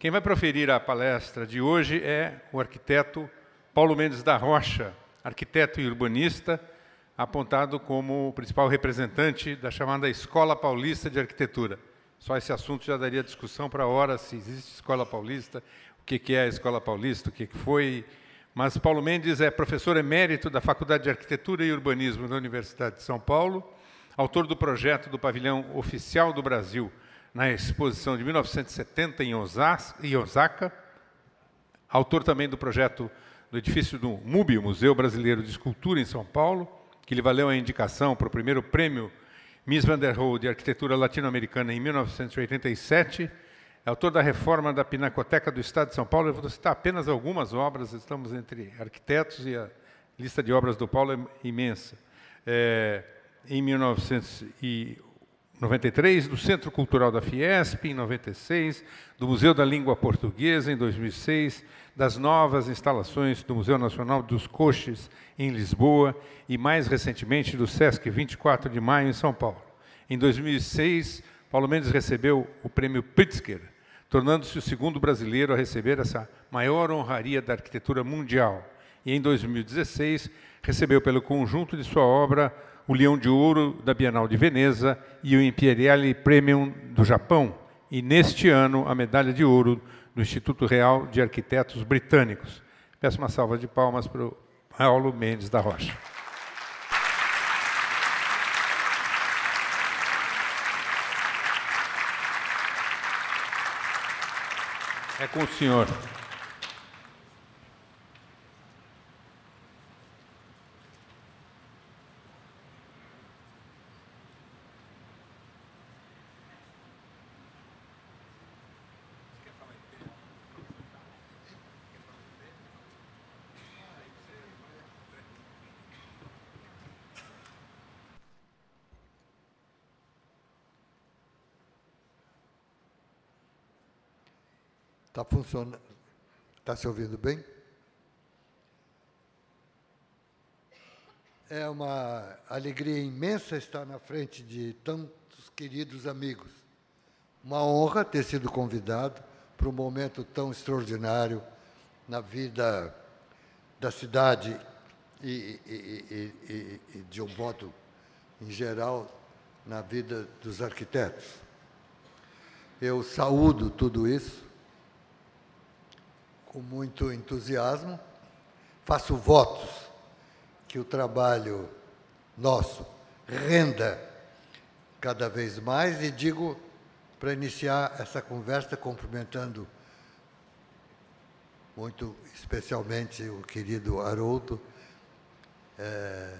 Quem vai proferir a palestra de hoje é o arquiteto Paulo Mendes da Rocha, arquiteto e urbanista, apontado como o principal representante da chamada Escola Paulista de Arquitetura. Só esse assunto já daria discussão para horas se existe Escola Paulista, o que é a Escola Paulista, o que foi. Mas Paulo Mendes é professor emérito da Faculdade de Arquitetura e Urbanismo da Universidade de São Paulo, autor do projeto do Pavilhão Oficial do Brasil, na exposição de 1970 em Osaka, autor também do projeto do edifício do MUBI, Museu Brasileiro de Escultura, em São Paulo, que lhe valeu a indicação para o primeiro prêmio Miss Van der Rohe de Arquitetura Latino-Americana em 1987, é autor da reforma da Pinacoteca do Estado de São Paulo. Eu vou citar apenas algumas obras, estamos entre arquitetos e a lista de obras do Paulo é imensa. É, em 1988, 93, do Centro Cultural da Fiesp, em 96, do Museu da Língua Portuguesa, em 2006, das novas instalações do Museu Nacional dos Coches, em Lisboa, e mais recentemente do SESC 24 de Maio, em São Paulo. Em 2006, Paulo Mendes recebeu o prêmio Pritzker, tornando-se o segundo brasileiro a receber essa maior honraria da arquitetura mundial. E em 2016, recebeu pelo conjunto de sua obra o Leão de Ouro da Bienal de Veneza e o Imperiale Premium do Japão, e neste ano a medalha de ouro do Instituto Real de Arquitetos Britânicos. Peço uma salva de palmas para o Paulo Mendes da Rocha. É com o senhor. Está funcionando? Está se ouvindo bem? É uma alegria imensa estar na frente de tantos queridos amigos. Uma honra ter sido convidado para um momento tão extraordinário na vida da cidade e, e, e, e, de um modo em geral, na vida dos arquitetos. Eu saúdo tudo isso com muito entusiasmo. Faço votos que o trabalho nosso renda cada vez mais e digo, para iniciar essa conversa, cumprimentando muito especialmente o querido Haroldo, é,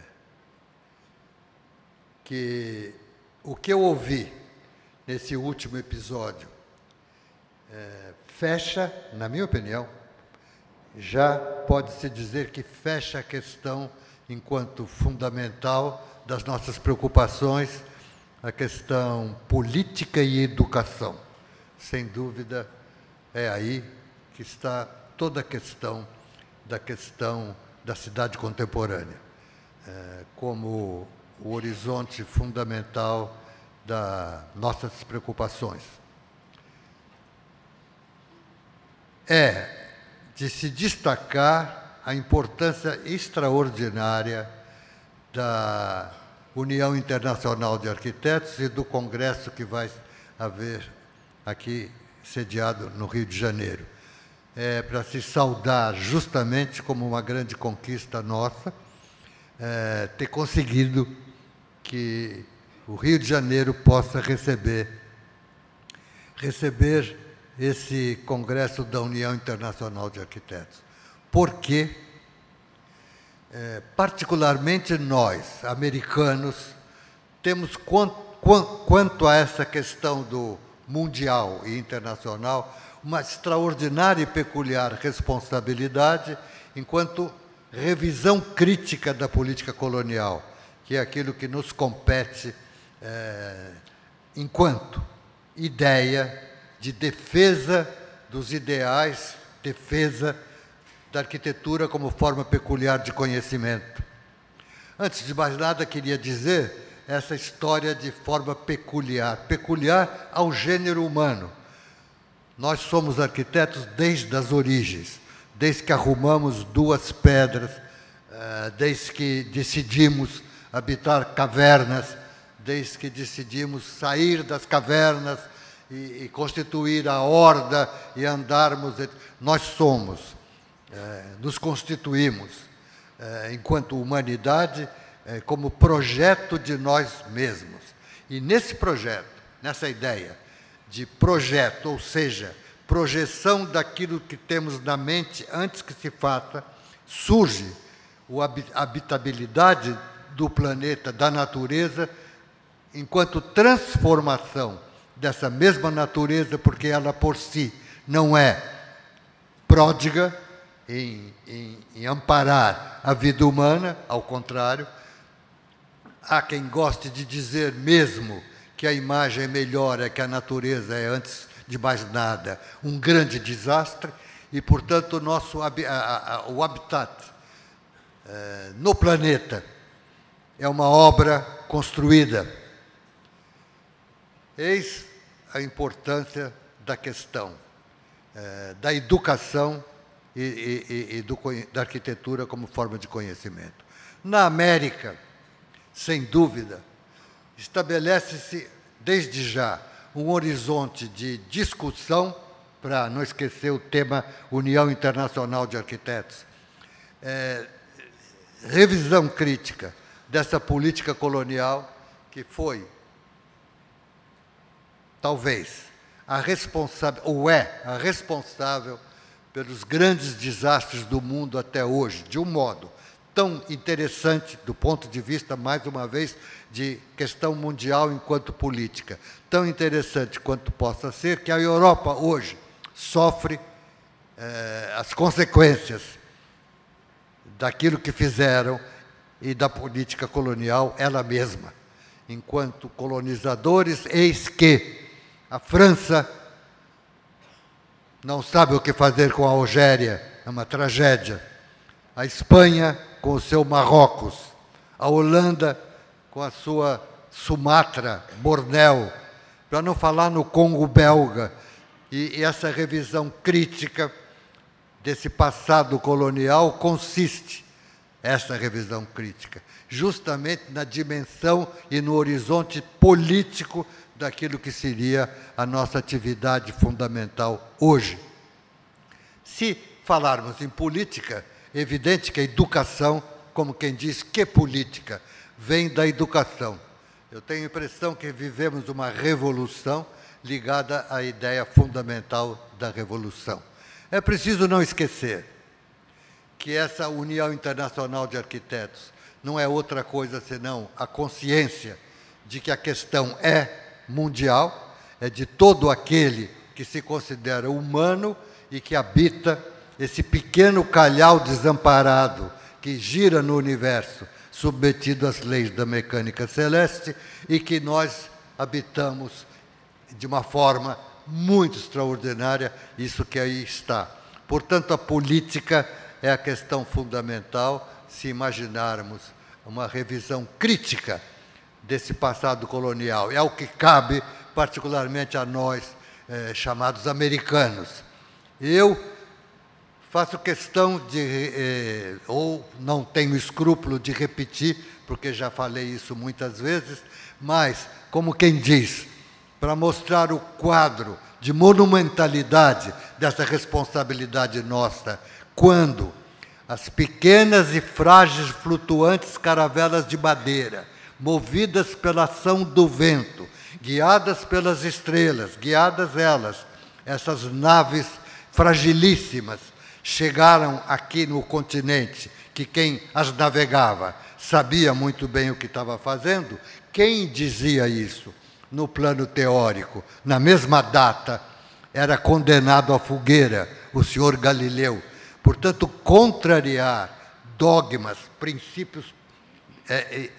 que o que eu ouvi nesse último episódio é, fecha, na minha opinião, já pode-se dizer que fecha a questão enquanto fundamental das nossas preocupações, a questão política e educação. Sem dúvida, é aí que está toda a questão da questão da cidade contemporânea, é, como o horizonte fundamental das nossas preocupações. É de se destacar a importância extraordinária da União Internacional de Arquitetos e do congresso que vai haver aqui sediado no Rio de Janeiro. É, para se saudar justamente como uma grande conquista nossa, é, ter conseguido que o Rio de Janeiro possa receber receber esse Congresso da União Internacional de Arquitetos. Porque, é, particularmente nós, americanos, temos quanto, quanto a essa questão do mundial e internacional uma extraordinária e peculiar responsabilidade enquanto revisão crítica da política colonial, que é aquilo que nos compete é, enquanto ideia de defesa dos ideais, defesa da arquitetura como forma peculiar de conhecimento. Antes de mais nada, queria dizer essa história de forma peculiar peculiar ao gênero humano. Nós somos arquitetos desde as origens, desde que arrumamos duas pedras, eh, desde que decidimos habitar cavernas, desde que decidimos sair das cavernas e, e constituir a horda e andarmos. Nós somos, é, nos constituímos, é, enquanto humanidade, é, como projeto de nós mesmos. E nesse projeto, nessa ideia de projeto, ou seja, projeção daquilo que temos na mente antes que se faça, surge a habitabilidade do planeta, da natureza, enquanto transformação dessa mesma natureza, porque ela por si não é pródiga em, em, em amparar a vida humana, ao contrário. Há quem goste de dizer mesmo que a imagem é melhor, é que a natureza é, antes de mais nada, um grande desastre, e, portanto, o nosso a, a, o habitat eh, no planeta é uma obra construída. Eis a importância da questão é, da educação e, e, e do, da arquitetura como forma de conhecimento. Na América, sem dúvida, estabelece-se desde já um horizonte de discussão, para não esquecer o tema União Internacional de Arquitetos, é, revisão crítica dessa política colonial que foi talvez, a responsável, ou é a responsável pelos grandes desastres do mundo até hoje, de um modo tão interessante do ponto de vista, mais uma vez, de questão mundial enquanto política, tão interessante quanto possa ser, que a Europa hoje sofre eh, as consequências daquilo que fizeram e da política colonial ela mesma. Enquanto colonizadores, eis que a França não sabe o que fazer com a Algéria, é uma tragédia. A Espanha com o seu Marrocos, a Holanda com a sua Sumatra, Bornéu, para não falar no Congo belga. E, e essa revisão crítica desse passado colonial consiste, essa revisão crítica, justamente na dimensão e no horizonte político daquilo que seria a nossa atividade fundamental hoje. Se falarmos em política, é evidente que a educação, como quem diz que política, vem da educação. Eu tenho a impressão que vivemos uma revolução ligada à ideia fundamental da revolução. É preciso não esquecer que essa União Internacional de Arquitetos não é outra coisa senão a consciência de que a questão é mundial, é de todo aquele que se considera humano e que habita esse pequeno calhau desamparado que gira no universo, submetido às leis da mecânica celeste e que nós habitamos de uma forma muito extraordinária, isso que aí está. Portanto, a política é a questão fundamental se imaginarmos uma revisão crítica desse passado colonial. É o que cabe particularmente a nós, eh, chamados americanos. Eu faço questão de, eh, ou não tenho escrúpulo de repetir, porque já falei isso muitas vezes, mas, como quem diz, para mostrar o quadro de monumentalidade dessa responsabilidade nossa, quando as pequenas e frágeis flutuantes caravelas de madeira movidas pela ação do vento, guiadas pelas estrelas, guiadas elas, essas naves fragilíssimas chegaram aqui no continente, que quem as navegava sabia muito bem o que estava fazendo. Quem dizia isso no plano teórico, na mesma data, era condenado à fogueira, o senhor Galileu. Portanto, contrariar dogmas, princípios é, é,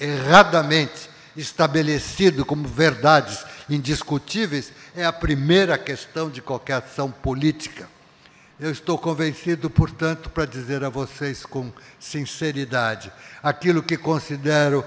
erradamente estabelecido como verdades indiscutíveis é a primeira questão de qualquer ação política. Eu estou convencido, portanto, para dizer a vocês com sinceridade, aquilo que considero,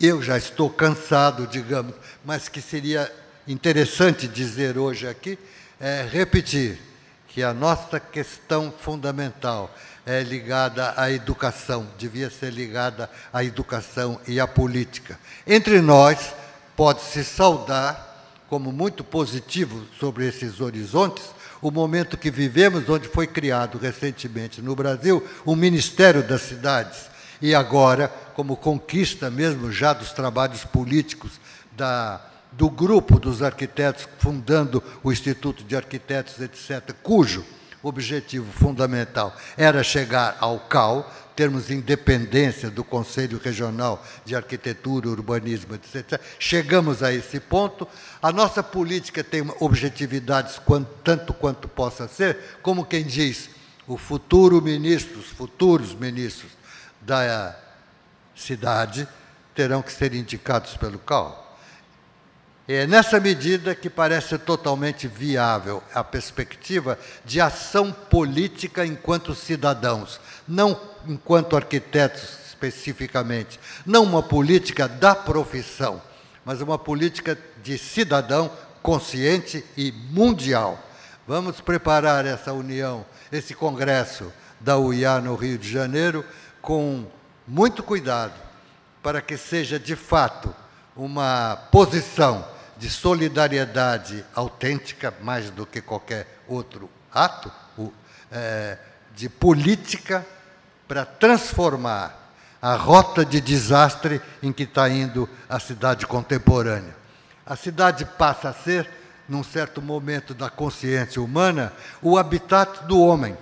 eu já estou cansado, digamos, mas que seria interessante dizer hoje aqui é repetir que a nossa questão fundamental é ligada à educação, devia ser ligada à educação e à política. Entre nós, pode-se saudar como muito positivo sobre esses horizontes o momento que vivemos, onde foi criado recentemente no Brasil o Ministério das Cidades, e agora, como conquista mesmo já dos trabalhos políticos da, do grupo dos arquitetos fundando o Instituto de Arquitetos, etc., cujo objetivo fundamental era chegar ao CAL, termos independência do Conselho Regional de Arquitetura, Urbanismo, etc. Chegamos a esse ponto. A nossa política tem objetividades quanto, tanto quanto possa ser, como quem diz, o futuro ministro, os futuros ministros da cidade terão que ser indicados pelo CAL. É nessa medida que parece totalmente viável a perspectiva de ação política enquanto cidadãos, não enquanto arquitetos especificamente, não uma política da profissão, mas uma política de cidadão consciente e mundial. Vamos preparar essa união, esse congresso da UIA no Rio de Janeiro com muito cuidado, para que seja de fato uma posição de solidariedade autêntica, mais do que qualquer outro ato, é, de política para transformar a rota de desastre em que está indo a cidade contemporânea. A cidade passa a ser, num certo momento da consciência humana, o habitat do homem.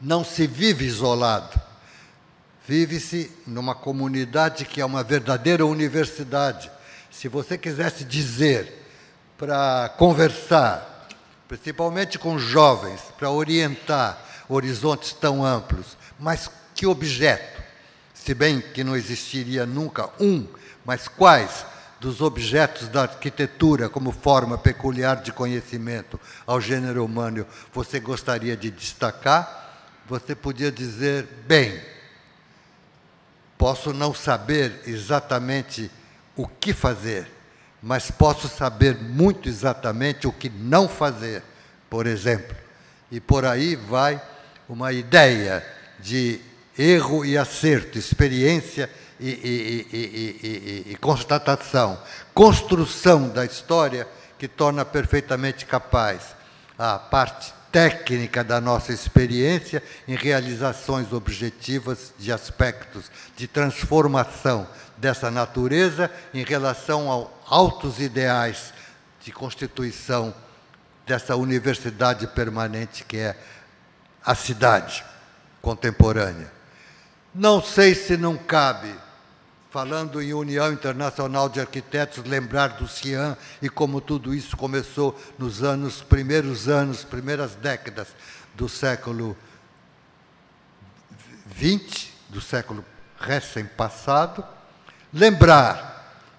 Não se vive isolado. Vive-se numa comunidade que é uma verdadeira universidade. Se você quisesse dizer para conversar, principalmente com jovens, para orientar horizontes tão amplos, mas que objeto? Se bem que não existiria nunca um, mas quais dos objetos da arquitetura como forma peculiar de conhecimento ao gênero humano você gostaria de destacar? Você podia dizer, bem, Posso não saber exatamente o que fazer, mas posso saber muito exatamente o que não fazer, por exemplo. E por aí vai uma ideia de erro e acerto, experiência e, e, e, e, constatação, construção da história que torna perfeitamente capaz a parte técnica da nossa experiência em realizações objetivas de aspectos de transformação dessa natureza em relação aos altos ideais de constituição dessa universidade permanente que é a cidade contemporânea. Não sei se não cabe falando em União Internacional de Arquitetos, lembrar do CIAN e como tudo isso começou nos anos, primeiros anos, primeiras décadas do século XX, do século recém-passado. Lembrar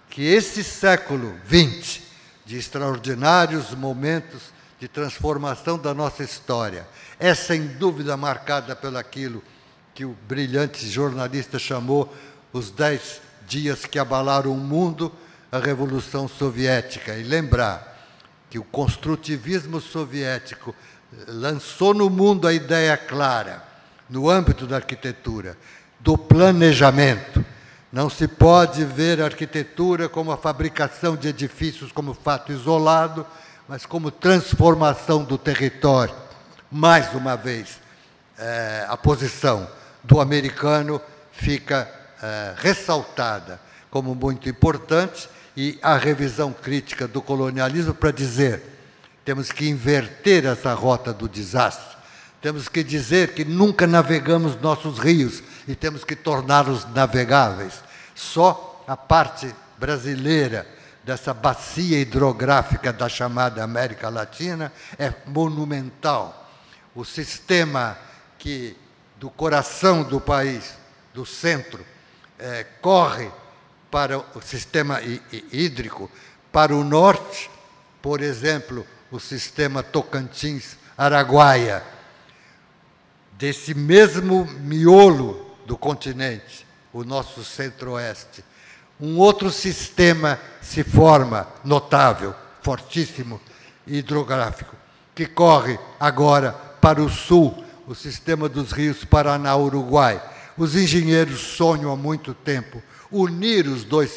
que esse século XX, de extraordinários momentos de transformação da nossa história, é sem dúvida marcada pelo aquilo que o brilhante jornalista chamou os dez dias que abalaram o mundo, a Revolução Soviética, e lembrar que o construtivismo soviético lançou no mundo a ideia clara, no âmbito da arquitetura, do planejamento. Não se pode ver a arquitetura como a fabricação de edifícios como fato isolado, mas como transformação do território. Mais uma vez, é, a posição do americano fica é, ressaltada como muito importante e a revisão crítica do colonialismo para dizer temos que inverter essa rota do desastre. Temos que dizer que nunca navegamos nossos rios e temos que torná-los navegáveis. Só a parte brasileira dessa bacia hidrográfica da chamada América Latina é monumental. O sistema que do coração do país, do centro, é, corre para o sistema hídrico, para o norte, por exemplo, o sistema Tocantins-Araguaia, desse mesmo miolo do continente, o nosso centro-oeste, um outro sistema se forma, notável, fortíssimo, hidrográfico, que corre agora para o sul, o sistema dos rios Paraná-Uruguai. Os engenheiros sonham há muito tempo unir os dois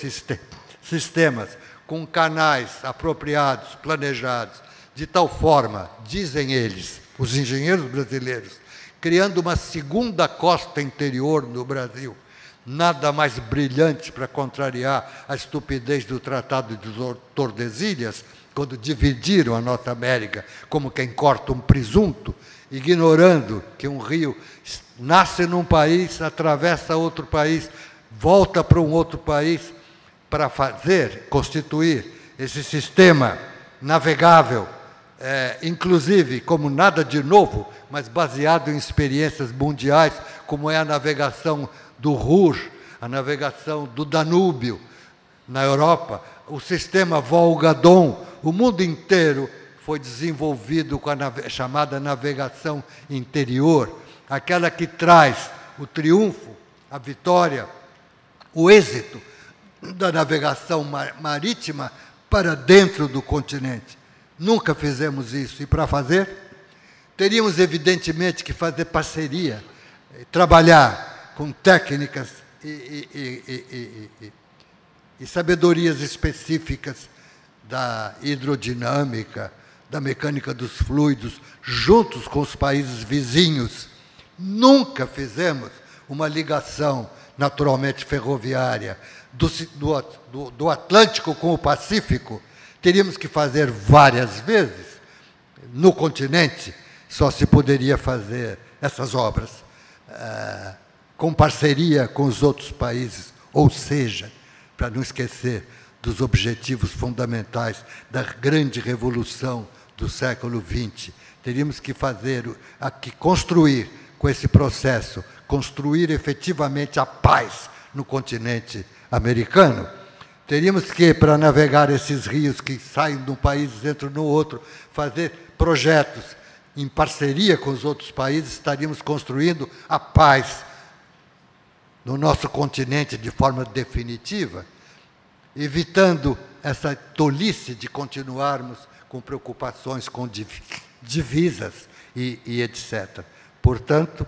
sistemas com canais apropriados, planejados, de tal forma, dizem eles, os engenheiros brasileiros, criando uma segunda costa interior no Brasil. Nada mais brilhante para contrariar a estupidez do Tratado de Tordesilhas, quando dividiram a nossa América como quem corta um presunto, ignorando que um rio nasce num país, atravessa outro país, volta para um outro país para fazer, constituir esse sistema navegável, é, inclusive como nada de novo, mas baseado em experiências mundiais, como é a navegação do Ruhr, a navegação do Danúbio na Europa, o sistema Volga-Don, o mundo inteiro foi desenvolvido com a nave chamada navegação interior, aquela que traz o triunfo, a vitória, o êxito da navegação marítima para dentro do continente. Nunca fizemos isso. E para fazer, teríamos evidentemente que fazer parceria, eh, trabalhar com técnicas e, e, e, e sabedorias específicas da hidrodinâmica, da mecânica dos fluidos, juntos com os países vizinhos. Nunca fizemos uma ligação naturalmente ferroviária do, do, do Atlântico com o Pacífico. Teríamos que fazer várias vezes. No continente, só se poderia fazer essas obras uh, com parceria com os outros países, ou seja, para não esquecer dos objetivos fundamentais da grande revolução do século XX. Teríamos que fazer, aqui, construir com esse processo, construir efetivamente a paz no continente americano. Teríamos que, para navegar esses rios que saem de um país e entram no outro, fazer projetos em parceria com os outros países, estaríamos construindo a paz no nosso continente de forma definitiva evitando essa tolice de continuarmos com preocupações com divisas e, e etc. Portanto,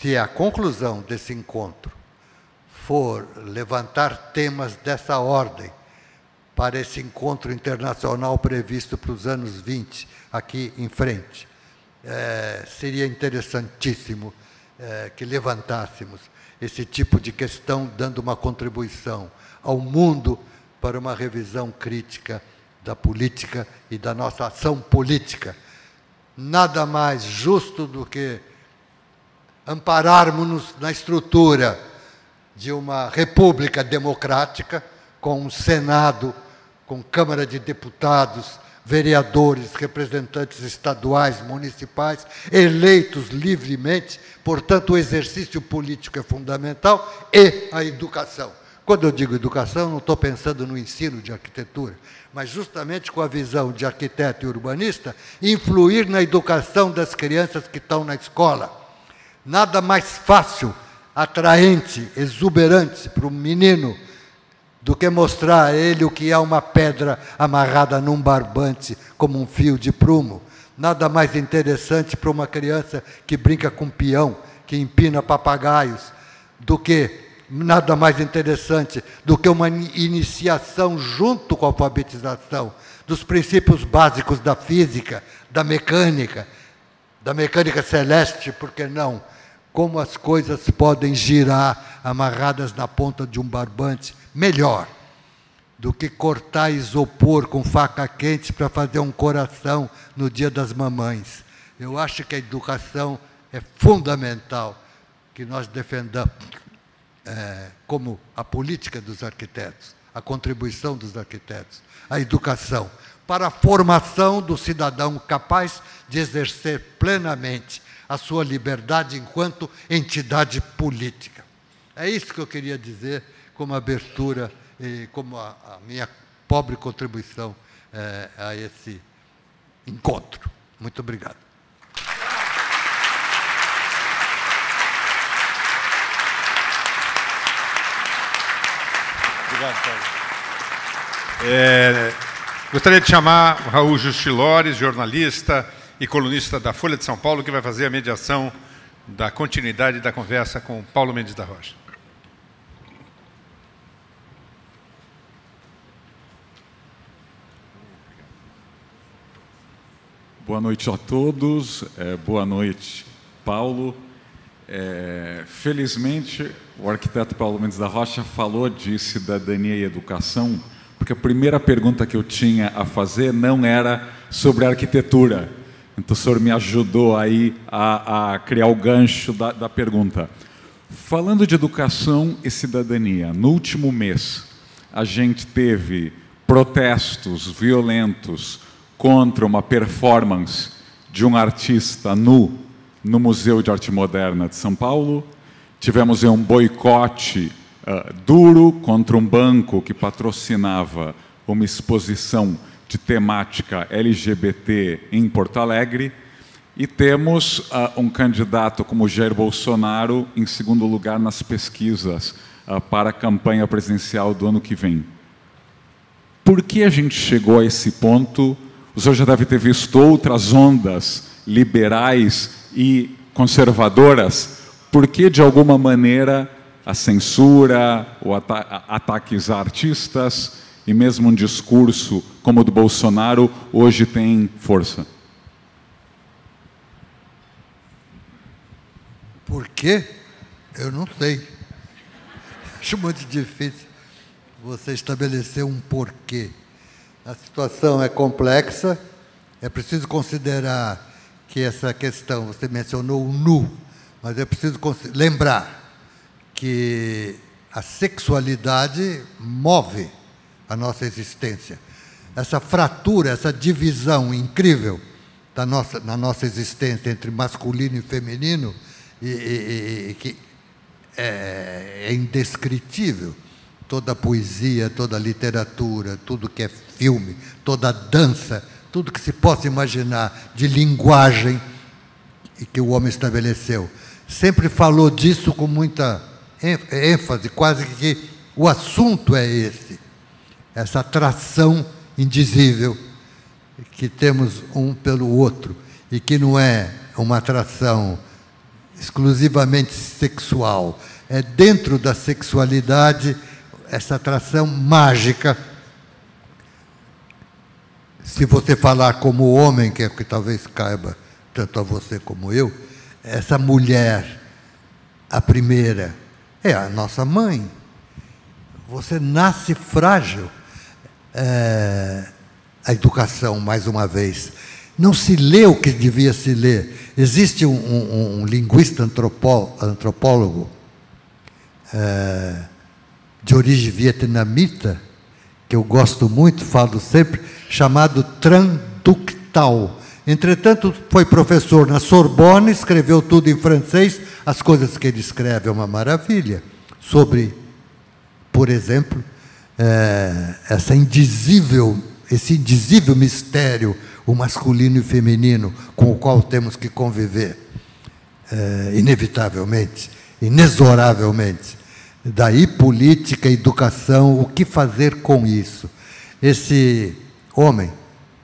se a conclusão desse encontro for levantar temas dessa ordem para esse encontro internacional previsto para os anos 20, aqui em frente, é, seria interessantíssimo é, que levantássemos esse tipo de questão, dando uma contribuição ao mundo para uma revisão crítica da política e da nossa ação política. Nada mais justo do que ampararmos-nos na estrutura de uma república democrática, com um Senado, com Câmara de Deputados, vereadores, representantes estaduais, municipais, eleitos livremente, portanto, o exercício político é fundamental e a educação. Quando eu digo educação, não estou pensando no ensino de arquitetura, mas justamente com a visão de arquiteto e urbanista, influir na educação das crianças que estão na escola. Nada mais fácil, atraente, exuberante para um menino do que mostrar a ele o que é uma pedra amarrada num barbante como um fio de prumo. Nada mais interessante para uma criança que brinca com peão, que empina papagaios, do que nada mais interessante do que uma iniciação junto com a alfabetização dos princípios básicos da física, da mecânica, da mecânica celeste, por que não? Como as coisas podem girar amarradas na ponta de um barbante, melhor do que cortar isopor com faca quente para fazer um coração no dia das mamães. Eu acho que a educação é fundamental que nós defendamos é, como a política dos arquitetos, a contribuição dos arquitetos, a educação, para a formação do cidadão capaz de exercer plenamente a sua liberdade enquanto entidade política. É isso que eu queria dizer como abertura e como a, a minha pobre contribuição é, a esse encontro. Muito obrigado. Obrigado, Paulo. É, gostaria de chamar o Raul Justilores, jornalista e colunista da Folha de São Paulo, que vai fazer a mediação da continuidade da conversa com Paulo Mendes da Rocha. Boa noite a todos, é, boa noite, Paulo. É, felizmente, o arquiteto Paulo Mendes da Rocha falou de cidadania e educação, porque a primeira pergunta que eu tinha a fazer não era sobre arquitetura. Então, o senhor me ajudou aí a, a criar o gancho da, da pergunta. Falando de educação e cidadania, no último mês, a gente teve protestos violentos contra uma performance de um artista nu no Museu de Arte Moderna de São Paulo. Tivemos um boicote uh, duro contra um banco que patrocinava uma exposição de temática LGBT em Porto Alegre. E temos uh, um candidato como Jair Bolsonaro em segundo lugar nas pesquisas uh, para a campanha presidencial do ano que vem. Por que a gente chegou a esse ponto? O senhor já deve ter visto outras ondas liberais e conservadoras, porque de alguma maneira a censura, o ata ataques a artistas e mesmo um discurso como o do Bolsonaro hoje tem força? Por quê? Eu não sei. Acho muito difícil você estabelecer um porquê. A situação é complexa, é preciso considerar que essa questão, você mencionou o nu, mas é preciso lembrar que a sexualidade move a nossa existência. Essa fratura, essa divisão incrível da nossa, na nossa existência entre masculino e feminino, e, e, e que é, é indescritível toda a poesia, toda a literatura, tudo que é filme, toda a dança, tudo que se possa imaginar de linguagem que o homem estabeleceu. Sempre falou disso com muita ênfase, quase que o assunto é esse. Essa atração indizível que temos um pelo outro e que não é uma atração exclusivamente sexual, é dentro da sexualidade essa atração mágica. Se você falar como homem, que é que talvez caiba tanto a você como eu, essa mulher, a primeira, é a nossa mãe. Você nasce frágil. É, a educação, mais uma vez. Não se lê o que devia se ler. Existe um, um, um linguista antropólogo. É, de origem vietnamita, que eu gosto muito, falo sempre, chamado Tranductal. Entretanto, foi professor na Sorbonne, escreveu tudo em francês, as coisas que ele escreve é uma maravilha. Sobre, por exemplo, é, essa indizível, esse indizível mistério, o masculino e feminino, com o qual temos que conviver, é, inevitavelmente, inexoravelmente. Daí política, educação, o que fazer com isso? Esse homem,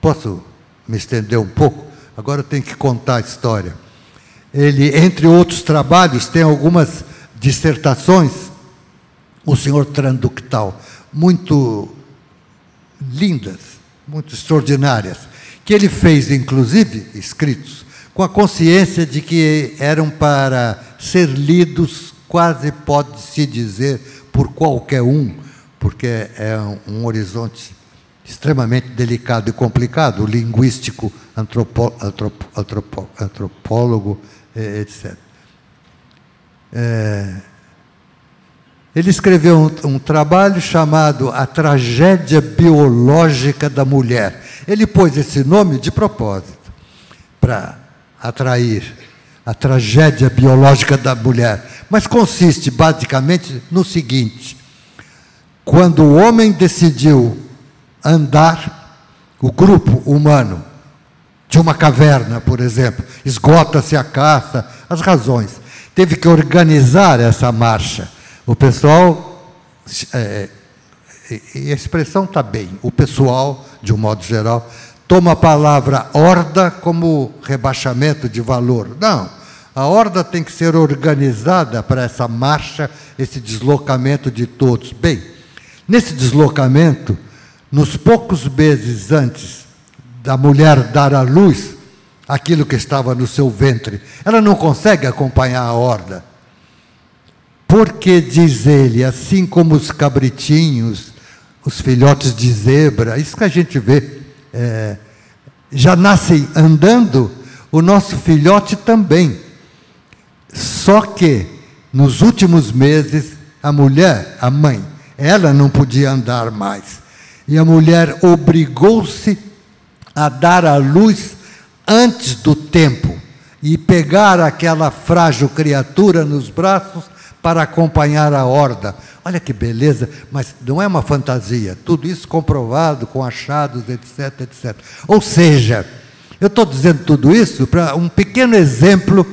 posso me estender um pouco? Agora eu tenho que contar a história. Ele, entre outros trabalhos, tem algumas dissertações, o senhor Tranductal, muito lindas, muito extraordinárias, que ele fez, inclusive, escritos, com a consciência de que eram para ser lidos quase pode-se dizer por qualquer um, porque é um, horizonte extremamente delicado e complicado, o linguístico, antropo, antropo, antropo, antropólogo, etc. É, ele escreveu um, um, trabalho chamado A Tragédia Biológica da Mulher. Ele pôs esse nome de propósito, para atrair a tragédia biológica da mulher. Mas consiste basicamente no seguinte: quando o homem decidiu andar, o grupo humano, de uma caverna, por exemplo, esgota-se a caça, as razões, teve que organizar essa marcha. O pessoal é, e a expressão está bem, o pessoal, de um modo geral, toma a palavra horda como rebaixamento de valor. Não, a horda tem que ser organizada para essa marcha, esse deslocamento de todos. Bem, nesse deslocamento, nos poucos meses antes da mulher dar à luz aquilo que estava no seu ventre, ela não consegue acompanhar a horda. Porque, diz ele, assim como os cabritinhos, os filhotes de zebra, isso que a gente vê, é, já nascem andando, o nosso filhote também. Só que, nos últimos meses, a mulher, a mãe, ela não podia andar mais. E a mulher obrigou-se a dar à luz antes do tempo e pegar aquela frágil criatura nos braços para acompanhar a horda. Olha que beleza, mas não é uma fantasia, tudo isso comprovado com achados, etc, etc. Ou seja, eu estou dizendo tudo isso para um pequeno exemplo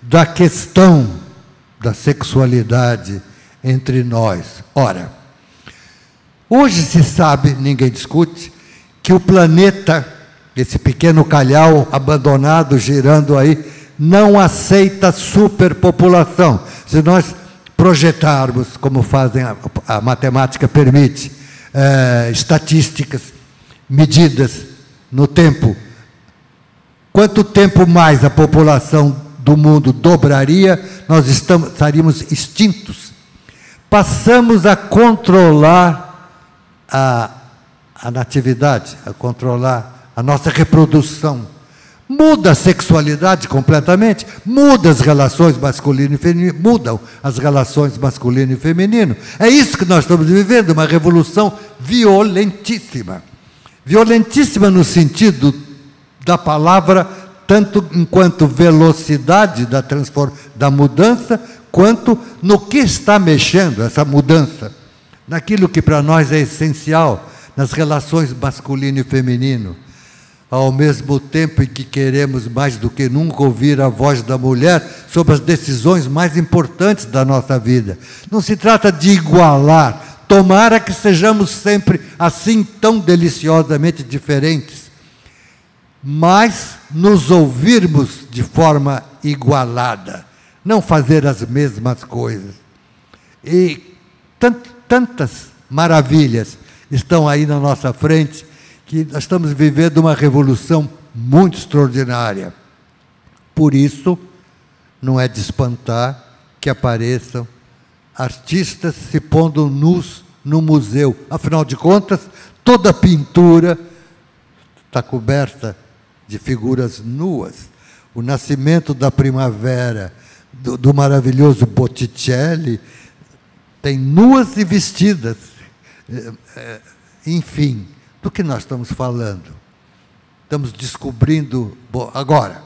da questão da sexualidade entre nós. Ora, hoje se sabe, ninguém discute, que o planeta, esse pequeno calhau abandonado girando aí, não aceita superpopulação. Se nós projetarmos, como fazem a, a matemática permite, é, estatísticas, medidas no tempo. Quanto tempo mais a população do mundo dobraria, nós estamos, estaríamos extintos. Passamos a controlar a, a natividade, a controlar a nossa reprodução Muda a sexualidade completamente, muda as relações masculino e feminino, mudam as relações masculino e feminino. É isso que nós estamos vivendo, uma revolução violentíssima. Violentíssima no sentido da palavra, tanto enquanto velocidade da, da mudança, quanto no que está mexendo essa mudança, naquilo que para nós é essencial, nas relações masculino e feminino ao mesmo tempo em que queremos mais do que nunca ouvir a voz da mulher sobre as decisões mais importantes da nossa vida. Não se trata de igualar, tomara que sejamos sempre assim tão deliciosamente diferentes, mas nos ouvirmos de forma igualada, não fazer as mesmas coisas. E tantas maravilhas estão aí na nossa frente que nós estamos vivendo uma revolução muito extraordinária. Por isso, não é de espantar que apareçam artistas se pondo nus no museu. Afinal de contas, toda pintura está coberta de figuras nuas. O nascimento da primavera do, do maravilhoso Botticelli tem nuas e vestidas. É, é, enfim, do que nós estamos falando? Estamos descobrindo. Agora,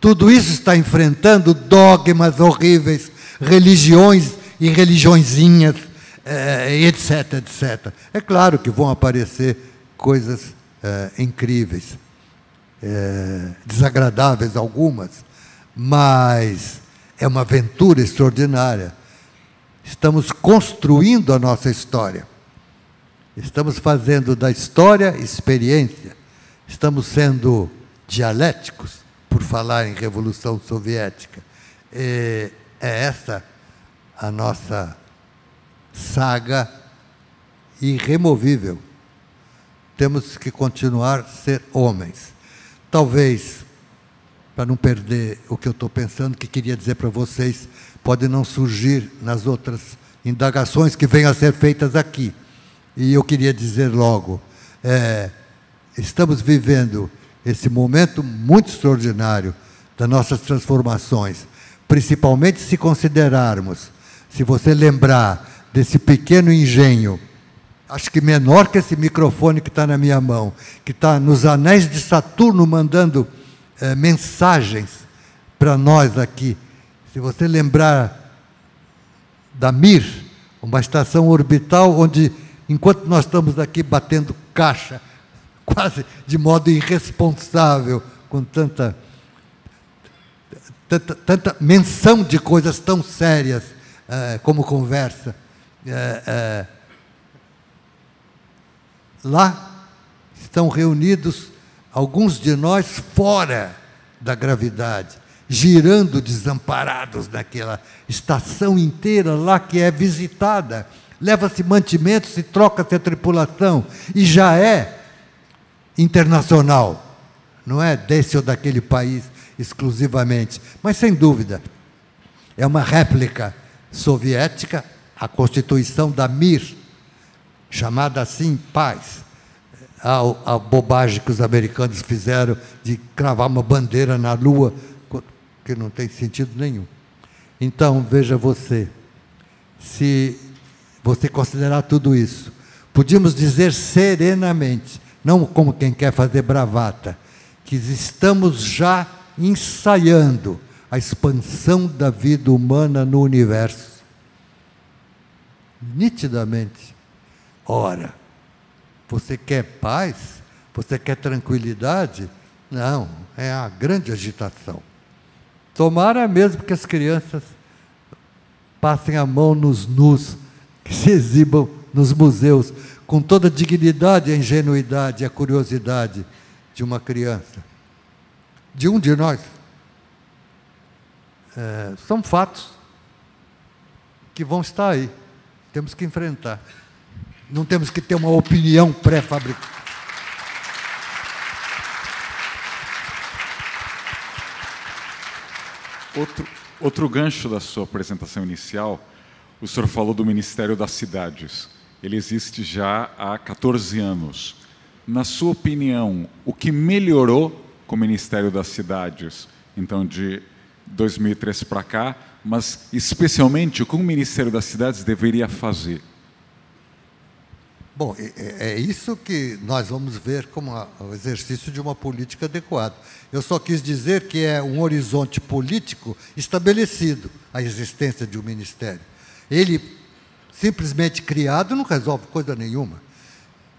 tudo isso está enfrentando dogmas horríveis, religiões e religiõezinhas, eh, etc, etc. É claro que vão aparecer coisas eh, incríveis, eh, desagradáveis algumas, mas é uma aventura extraordinária. Estamos construindo a nossa história. Estamos fazendo da história experiência. Estamos sendo dialéticos, por falar em Revolução Soviética. é essa a nossa saga irremovível. Temos que continuar a ser homens. Talvez, para não perder o que eu estou pensando, que queria dizer para vocês, pode não surgir nas outras indagações que venham a ser feitas aqui. E eu queria dizer logo, é, estamos vivendo esse momento muito extraordinário das nossas transformações, principalmente se considerarmos, se você lembrar desse pequeno engenho, acho que menor que esse microfone que está na minha mão, que está nos anéis de Saturno mandando é, mensagens para nós aqui. Se você lembrar da Mir, uma estação orbital onde enquanto nós estamos aqui batendo caixa, quase de modo irresponsável, com tanta, tanta, tanta menção de coisas tão sérias é, como conversa. É, é, lá estão reunidos alguns de nós fora da gravidade, girando desamparados naquela estação inteira lá que é visitada. Leva-se mantimentos e troca-se a tripulação, e já é internacional, não é desse ou daquele país exclusivamente, mas sem dúvida é uma réplica soviética, a Constituição da Mir, chamada assim paz. A, a bobagem que os americanos fizeram de cravar uma bandeira na Lua, que não tem sentido nenhum. Então, veja você, se você considerar tudo isso, podíamos dizer serenamente, não como quem quer fazer bravata, que estamos já ensaiando a expansão da vida humana no universo. Nitidamente. Ora, você quer paz? Você quer tranquilidade? Não, é a grande agitação. Tomara mesmo que as crianças passem a mão nos nus, que se exibam nos museus, com toda a dignidade, a ingenuidade a curiosidade de uma criança, de um de nós. É, são fatos que vão estar aí. Temos que enfrentar. Não temos que ter uma opinião pré-fabricada. Outro, outro gancho da sua apresentação inicial, o senhor falou do Ministério das Cidades. Ele existe já há 14 anos. Na sua opinião, o que melhorou com o Ministério das Cidades, então de 2003 para cá, mas especialmente o que o Ministério das Cidades deveria fazer? Bom, é, é isso que nós vamos ver como o exercício de uma política adequada. Eu só quis dizer que é um horizonte político estabelecido a existência de um ministério. Ele, simplesmente criado, não resolve coisa nenhuma.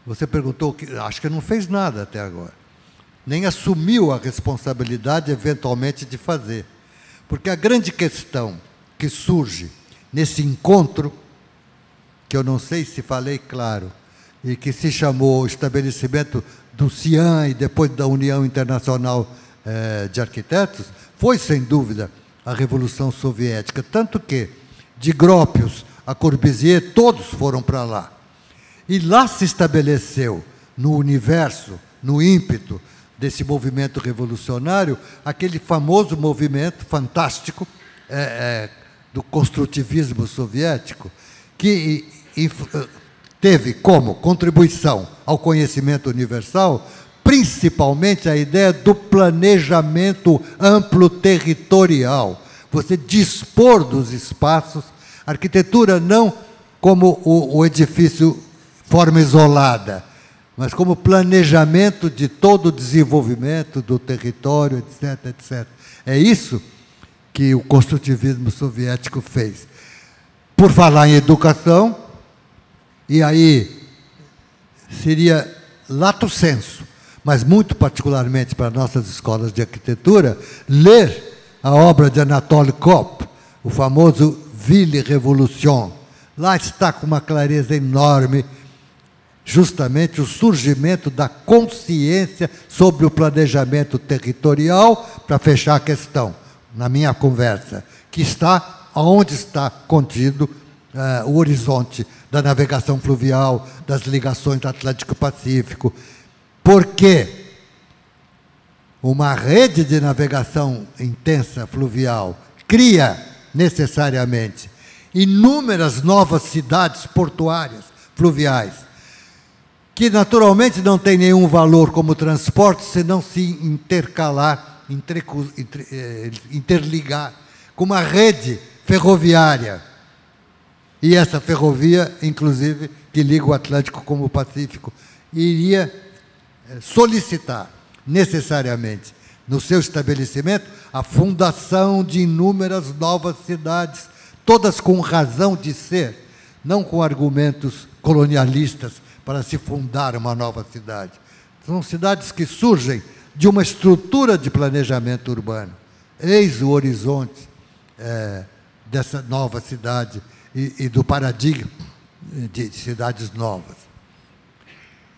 Você perguntou, que acho que não fez nada até agora. Nem assumiu a responsabilidade, eventualmente, de fazer. Porque a grande questão que surge nesse encontro, que eu não sei se falei claro, e que se chamou estabelecimento do CIAN e depois da União Internacional eh, de Arquitetos, foi sem dúvida a Revolução Soviética. Tanto que, de Gropius a Corbusier, todos foram para lá. E lá se estabeleceu, no universo, no ímpeto, desse movimento revolucionário, aquele famoso movimento fantástico é, é, do construtivismo soviético, que e, teve como contribuição ao conhecimento universal principalmente a ideia do planejamento amplo territorial. Você dispor dos espaços, arquitetura não como o, o edifício forma isolada, mas como planejamento de todo o desenvolvimento do território, etc, etc. É isso que o construtivismo soviético fez. Por falar em educação, e aí seria lato senso, mas muito particularmente para nossas escolas de arquitetura, ler a obra de Anatoly Kopp, o famoso Ville Revolution. Lá está com uma clareza enorme justamente o surgimento da consciência sobre o planejamento territorial, para fechar a questão, na minha conversa, que está onde está contido uh, o horizonte da navegação fluvial, das ligações Atlântico-Pacífico. Porque uma rede de navegação intensa fluvial cria necessariamente inúmeras novas cidades portuárias fluviais que naturalmente não tem nenhum valor como transporte se não se intercalar, eh, interligar com uma rede ferroviária. E essa ferrovia, inclusive, que liga o Atlântico com o Pacífico, iria eh, solicitar necessariamente no seu estabelecimento a fundação de inúmeras novas cidades, todas com razão de ser, não com argumentos colonialistas para se fundar uma nova cidade. São cidades que surgem de uma estrutura de planejamento urbano. Eis o horizonte é, dessa nova cidade e, e do paradigma de cidades novas.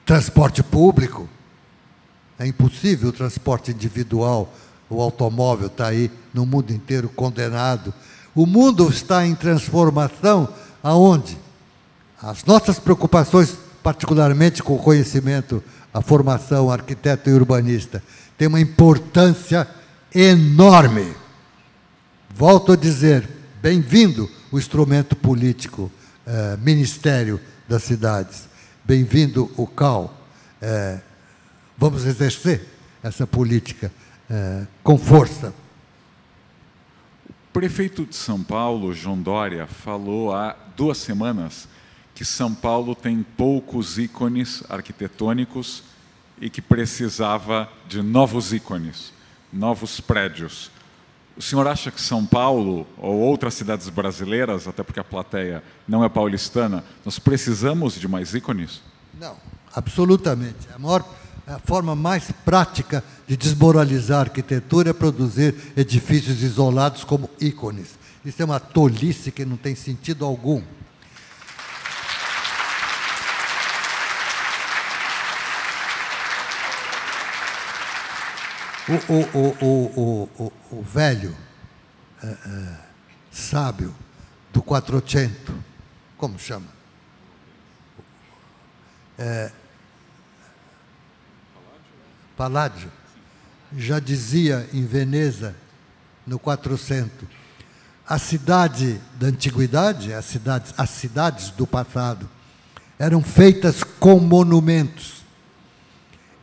transporte público. É impossível o transporte individual, o automóvel está aí no mundo inteiro condenado. O mundo está em transformação aonde? As nossas preocupações, particularmente com o conhecimento, a formação arquiteto e urbanista, tem uma importância enorme. Volto a dizer, bem-vindo o instrumento político, eh, Ministério das Cidades. Bem-vindo o CAL. Eh, vamos exercer essa política eh, com força. O prefeito de São Paulo, João Dória, falou há duas semanas que São Paulo tem poucos ícones arquitetônicos e que precisava de novos ícones, novos prédios. O senhor acha que São Paulo ou outras cidades brasileiras, até porque a plateia não é paulistana, nós precisamos de mais ícones? Não, absolutamente. A, maior, a forma mais prática de desmoralizar a arquitetura é produzir edifícios isolados como ícones. Isso é uma tolice que não tem sentido algum. O, o, o, o, o, velho é, é, sábio do Quattrocento, como chama? É, Paládio, já dizia em Veneza, no 400, a cidade da antiguidade, as cidades, as cidades do passado, eram feitas com monumentos.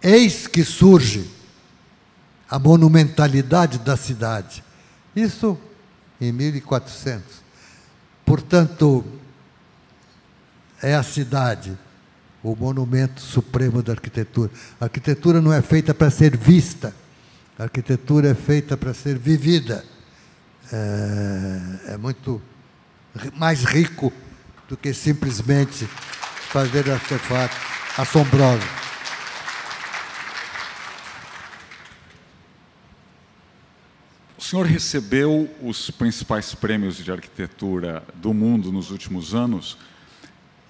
Eis que surge a monumentalidade da cidade. Isso em 1400. Portanto, é a cidade, o monumento supremo da arquitetura. A arquitetura não é feita para ser vista, a arquitetura é feita para ser vivida. É, é muito mais rico do que simplesmente fazer artefatos assombrosos. senhor recebeu os principais prêmios de arquitetura do mundo nos últimos anos.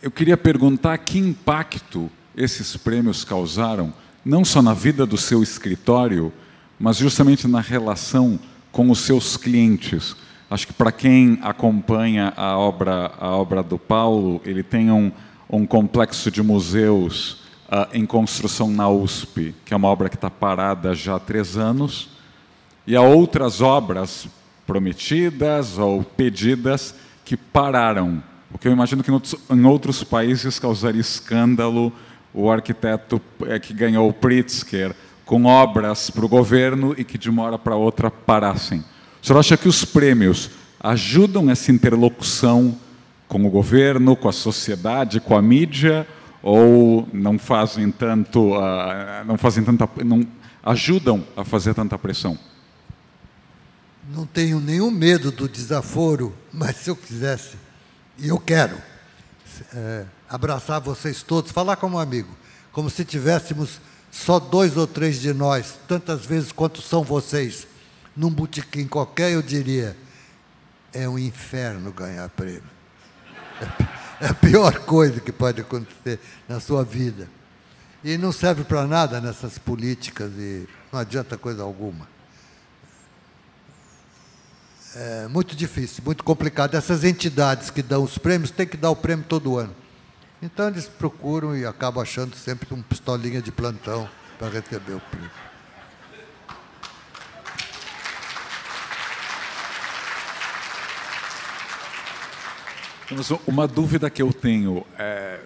Eu queria perguntar que impacto esses prêmios causaram, não só na vida do seu escritório, mas justamente na relação com os seus clientes. Acho que para quem acompanha a obra, a obra do Paulo, ele tem um, um complexo de museus uh, em construção na USP, que é uma obra que está parada já há três anos e há outras obras prometidas ou pedidas que pararam. O que eu imagino que em outros países causaria escândalo o arquiteto é, que ganhou o Pritzker com obras para o governo e que de uma hora para outra parassem. O senhor acha que os prêmios ajudam essa interlocução com o governo, com a sociedade, com a mídia, ou não fazem tanto, uh, não fazem tanta, não ajudam a fazer tanta pressão? não tenho nenhum medo do desaforo, mas se eu quisesse, e eu quero, é, abraçar vocês todos, falar como amigo, como se tivéssemos só dois ou três de nós, tantas vezes quanto são vocês, num botequim qualquer, eu diria: é um inferno ganhar prêmio. É a pior coisa que pode acontecer na sua vida. E não serve para nada nessas políticas e não adianta coisa alguma é muito difícil, muito complicado. Essas entidades que dão os prêmios têm que dar o prêmio todo ano. Então eles procuram e acabam achando sempre um pistolinha de plantão para receber o prêmio. Uma dúvida que eu tenho é,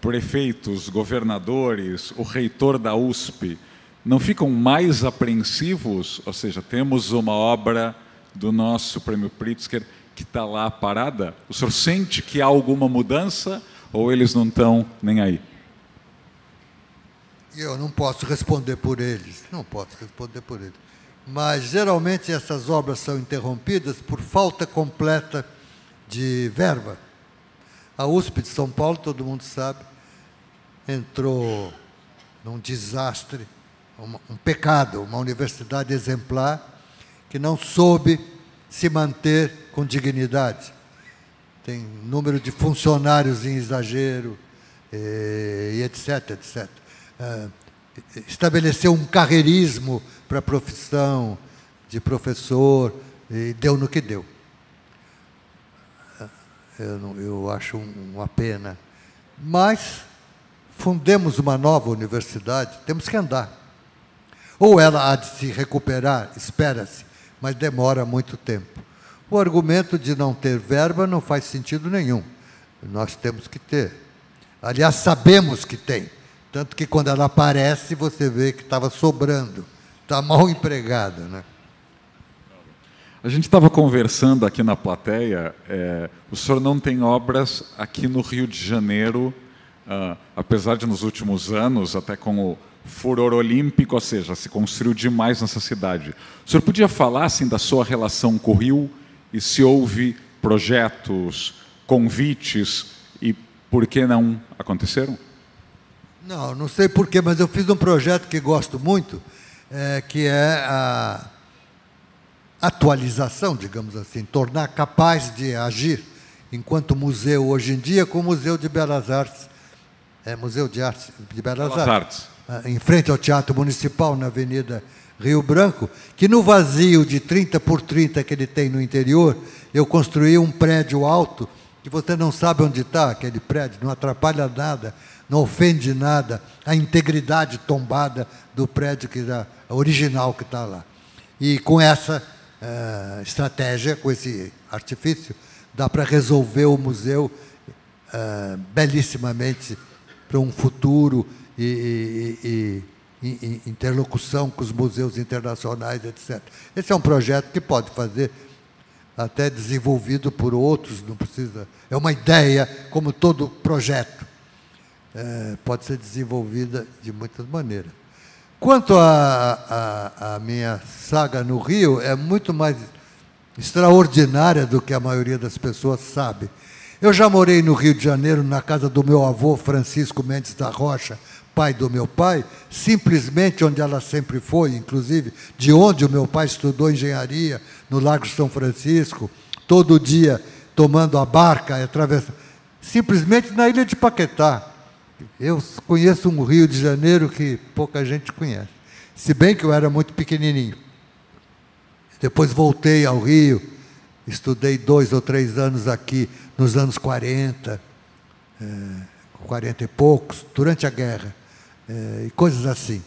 prefeitos, governadores, o reitor da USP, não ficam mais apreensivos? Ou seja, temos uma obra do nosso prêmio Pritzker que está lá parada? O senhor sente que há alguma mudança ou eles não estão nem aí? Eu não posso responder por eles, não posso responder por eles. Mas geralmente essas obras são interrompidas por falta completa de verba. A USP de São Paulo, todo mundo sabe, entrou num desastre, um pecado, uma universidade exemplar que não soube se manter com dignidade. Tem número de funcionários em exagero, e, etc, etc. Uh, estabeleceu um carreirismo para a profissão de professor e deu no que deu. Eu, não, eu acho uma pena. Mas fundemos uma nova universidade, temos que andar. Ou ela há de se recuperar, espera-se, mas demora muito tempo. O argumento de não ter verba não faz sentido nenhum. Nós temos que ter. Aliás, sabemos que tem. Tanto que quando ela aparece, você vê que estava sobrando. Está mal empregada. Né? A gente estava conversando aqui na plateia, é, o senhor não tem obras aqui no Rio de Janeiro, uh, apesar de nos últimos anos, até com o furor olímpico, ou seja, se construiu demais nessa cidade. O senhor podia falar assim, da sua relação com o Rio e se houve projetos, convites e por que não aconteceram? Não, não sei porquê, mas eu fiz um projeto que gosto muito, é, que é a atualização, digamos assim, tornar capaz de agir enquanto museu hoje em dia com o Museu de Belas Artes, é Museu de Artes de Belas, Belas Artes, Artes, em frente ao Teatro Municipal na Avenida Rio Branco, que no vazio de 30 por 30 que ele tem no interior, eu construí um prédio alto que você não sabe onde está aquele prédio, não atrapalha nada, não ofende nada, a integridade tombada do prédio que dá, original que está lá. E com essa uh, estratégia, com esse artifício, dá para resolver o museu uh, belíssimamente para um futuro e, e, e, e, interlocução com os museus internacionais, etc. Esse é um projeto que pode fazer até desenvolvido por outros, não precisa. É uma ideia, como todo projeto, é, pode ser desenvolvida de muitas maneiras. Quanto à minha saga no Rio, é muito mais extraordinária do que a maioria das pessoas sabe. Eu já morei no Rio de Janeiro, na casa do meu avô Francisco Mendes da Rocha, pai do meu pai, simplesmente onde ela sempre foi, inclusive de onde o meu pai estudou engenharia, no Lago São Francisco, todo dia tomando a barca, atravessando, simplesmente na ilha de Paquetá. Eu conheço um Rio de Janeiro que pouca gente conhece. Se bem que eu era muito pequenininho. Depois voltei ao Rio, estudei dois ou três anos aqui, nos anos 40, é, 40 e poucos, durante a guerra, é, e coisas assim.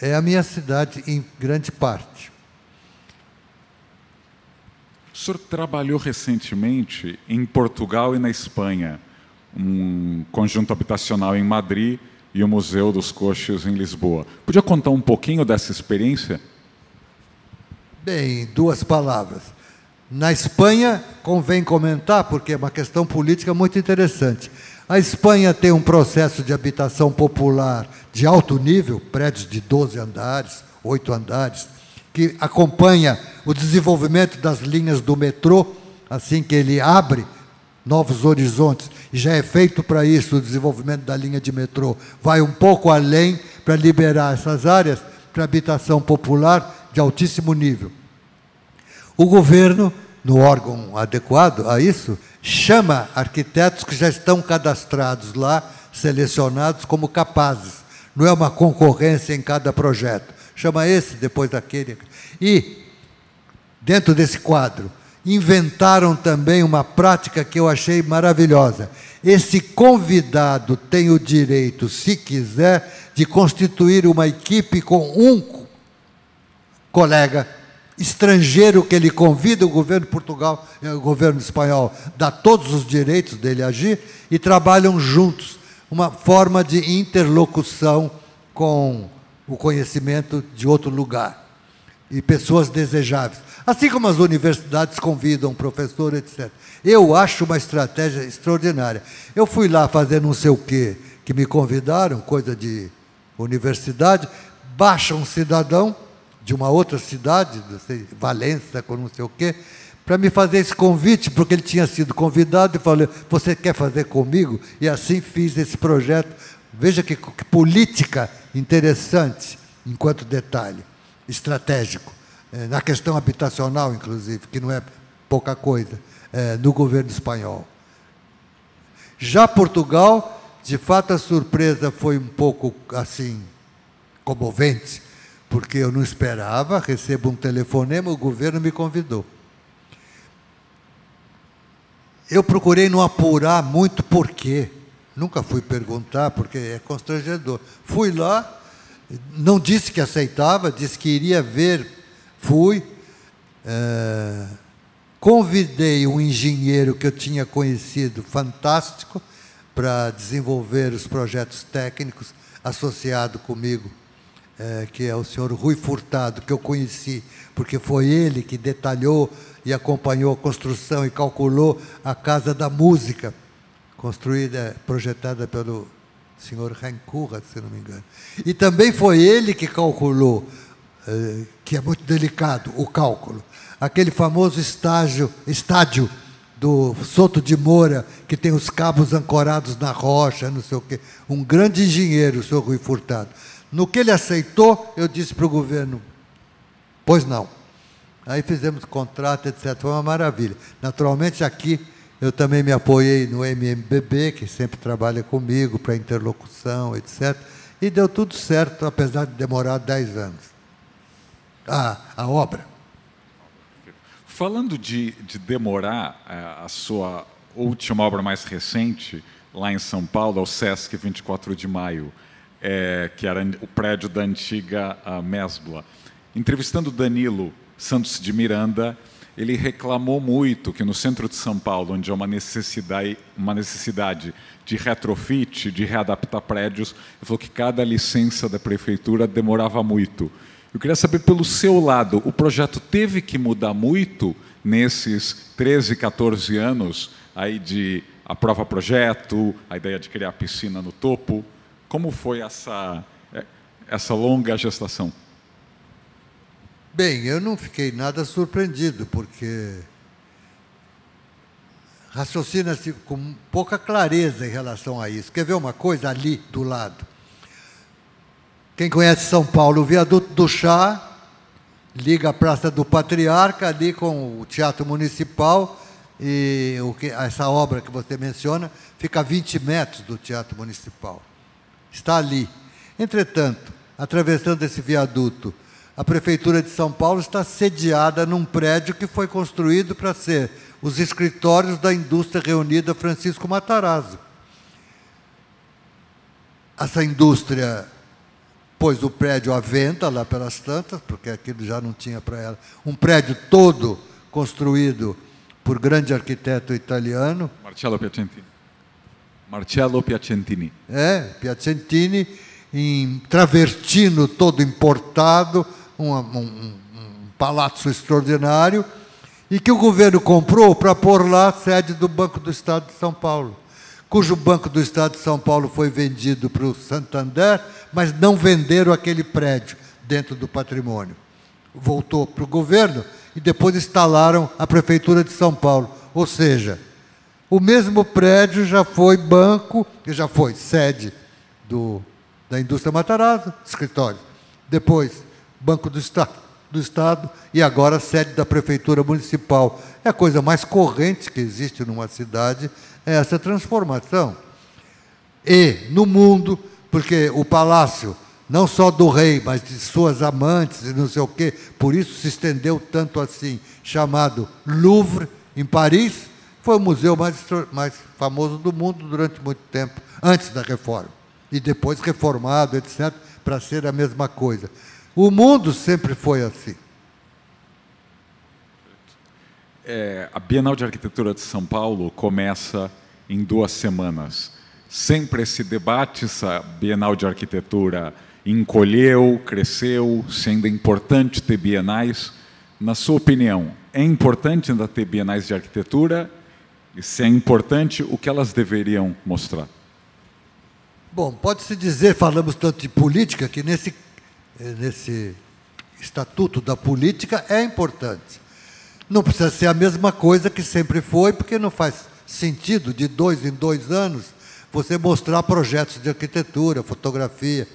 É a minha cidade em grande parte. O senhor trabalhou recentemente em Portugal e na Espanha um conjunto habitacional em Madrid e o Museu dos Coxos em Lisboa. Podia contar um pouquinho dessa experiência? Bem, duas palavras. Na Espanha, convém comentar, porque é uma questão política muito interessante. A Espanha tem um processo de habitação popular de alto nível, prédios de 12 andares, 8 andares, que acompanha o desenvolvimento das linhas do metrô, assim que ele abre novos horizontes, e já é feito para isso o desenvolvimento da linha de metrô, vai um pouco além para liberar essas áreas para habitação popular de altíssimo nível. O governo, no órgão adequado a isso, chama arquitetos que já estão cadastrados lá, selecionados como capazes. Não é uma concorrência em cada projeto. Chama esse, depois daquele. E, dentro desse quadro, inventaram também uma prática que eu achei maravilhosa. Esse convidado tem o direito, se quiser, de constituir uma equipe com um colega estrangeiro que ele convida, o governo Portugal, eh, o governo espanhol, dá todos os direitos dele agir e trabalham juntos. Uma forma de interlocução com o conhecimento de outro lugar e pessoas desejáveis. Assim como as universidades convidam professor, etc. Eu acho uma estratégia extraordinária. Eu fui lá fazer não sei o quê, que me convidaram, coisa de universidade, baixa um cidadão de uma outra cidade, sei, Valença, com não sei o quê, para me fazer esse convite, porque ele tinha sido convidado e falou: Você quer fazer comigo? E assim fiz esse projeto. Veja que, que política interessante, enquanto detalhe, estratégico. É, na questão habitacional, inclusive, que não é pouca coisa, é, no governo espanhol. Já Portugal De fato, a surpresa foi um pouco assim comovente, porque eu não esperava, recebo um telefonema, o governo me convidou. Eu procurei não apurar muito por quê. Nunca fui perguntar, porque é constrangedor. Fui lá, não disse que aceitava, disse que iria ver, fui. É, convidei um engenheiro que eu tinha conhecido, fantástico, para desenvolver os projetos técnicos, associado comigo, é, que é o senhor Rui Furtado, que eu conheci, porque foi ele que detalhou e acompanhou a construção e calculou a Casa da Música, construída, projetada pelo senhor Rancurra, se não me engano. E também foi ele que calculou, eh, que é muito delicado o cálculo, aquele famoso estágio, estádio do Soto de Moura, que tem os cabos ancorados na rocha, não sei o quê. Um grande engenheiro, o senhor Rui Furtado. No que ele aceitou, eu disse para o governo, pois não. Aí fizemos contrato, etc. Foi uma maravilha. Naturalmente, aqui eu também me apoiei no MMBB, que sempre trabalha comigo para interlocução, etc. E deu tudo certo, apesar de demorar 10 anos. A, a obra. Falando de, de demorar, é, a sua última obra mais recente, lá em São Paulo, ao Sesc 24 de Maio, é, que era o prédio da antiga Mesbla. Entrevistando Danilo Santos de Miranda, ele reclamou muito que no centro de São Paulo, onde há uma necessidade, uma necessidade de retrofit, de readaptar prédios, ele falou que cada licença da prefeitura demorava muito. Eu queria saber pelo seu lado, o projeto teve que mudar muito nesses 13, 14 anos aí de aprova projeto, a ideia de criar piscina no topo. Como foi essa, essa longa gestação? Bem, eu não fiquei nada surpreendido, porque raciocina-se com pouca clareza em relação a isso. Quer ver uma coisa ali do lado? Quem conhece São Paulo, o viaduto do Chá liga a Praça do Patriarca ali com o Teatro Municipal e o que, essa obra que você menciona fica a 20 metros do Teatro Municipal. Está ali. Entretanto, atravessando esse viaduto, a Prefeitura de São Paulo está sediada num prédio que foi construído para ser os escritórios da indústria reunida Francisco Matarazzo. Essa indústria pôs o prédio à venda lá pelas tantas, porque aquilo já não tinha para ela. Um prédio todo construído por grande arquiteto italiano. Marcello Piacentini. Marcello Piacentini. É, Piacentini, em travertino todo importado, um, um, um palazzo extraordinário, e que o governo comprou para pôr lá a sede do Banco do Estado de São Paulo, cujo Banco do Estado de São Paulo foi vendido para o Santander, mas não venderam aquele prédio dentro do patrimônio. Voltou para o governo e depois instalaram a Prefeitura de São Paulo. Ou seja, o mesmo prédio já foi banco, já foi sede do, da indústria Matarazzo, escritório. Depois Banco do Estado, do Estado e agora sede da Prefeitura Municipal. É a coisa mais corrente que existe numa cidade, é essa transformação. E no mundo, porque o palácio, não só do rei, mas de suas amantes e não sei o quê, por isso se estendeu tanto assim, chamado Louvre, em Paris, foi o museu mais, mais famoso do mundo durante muito tempo, antes da reforma. E depois reformado, etc., para ser a mesma coisa. O mundo sempre foi assim. É, a Bienal de Arquitetura de São Paulo começa em duas semanas. Sempre esse debate, essa Bienal de Arquitetura encolheu, cresceu, sendo importante ter bienais. Na sua opinião, é importante ainda ter bienais de arquitetura? E se é importante, o que elas deveriam mostrar? Bom, pode-se dizer, falamos tanto de política, que nesse nesse estatuto da política é importante. Não precisa ser a mesma coisa que sempre foi, porque não faz sentido de dois em dois anos você mostrar projetos de arquitetura, fotografia.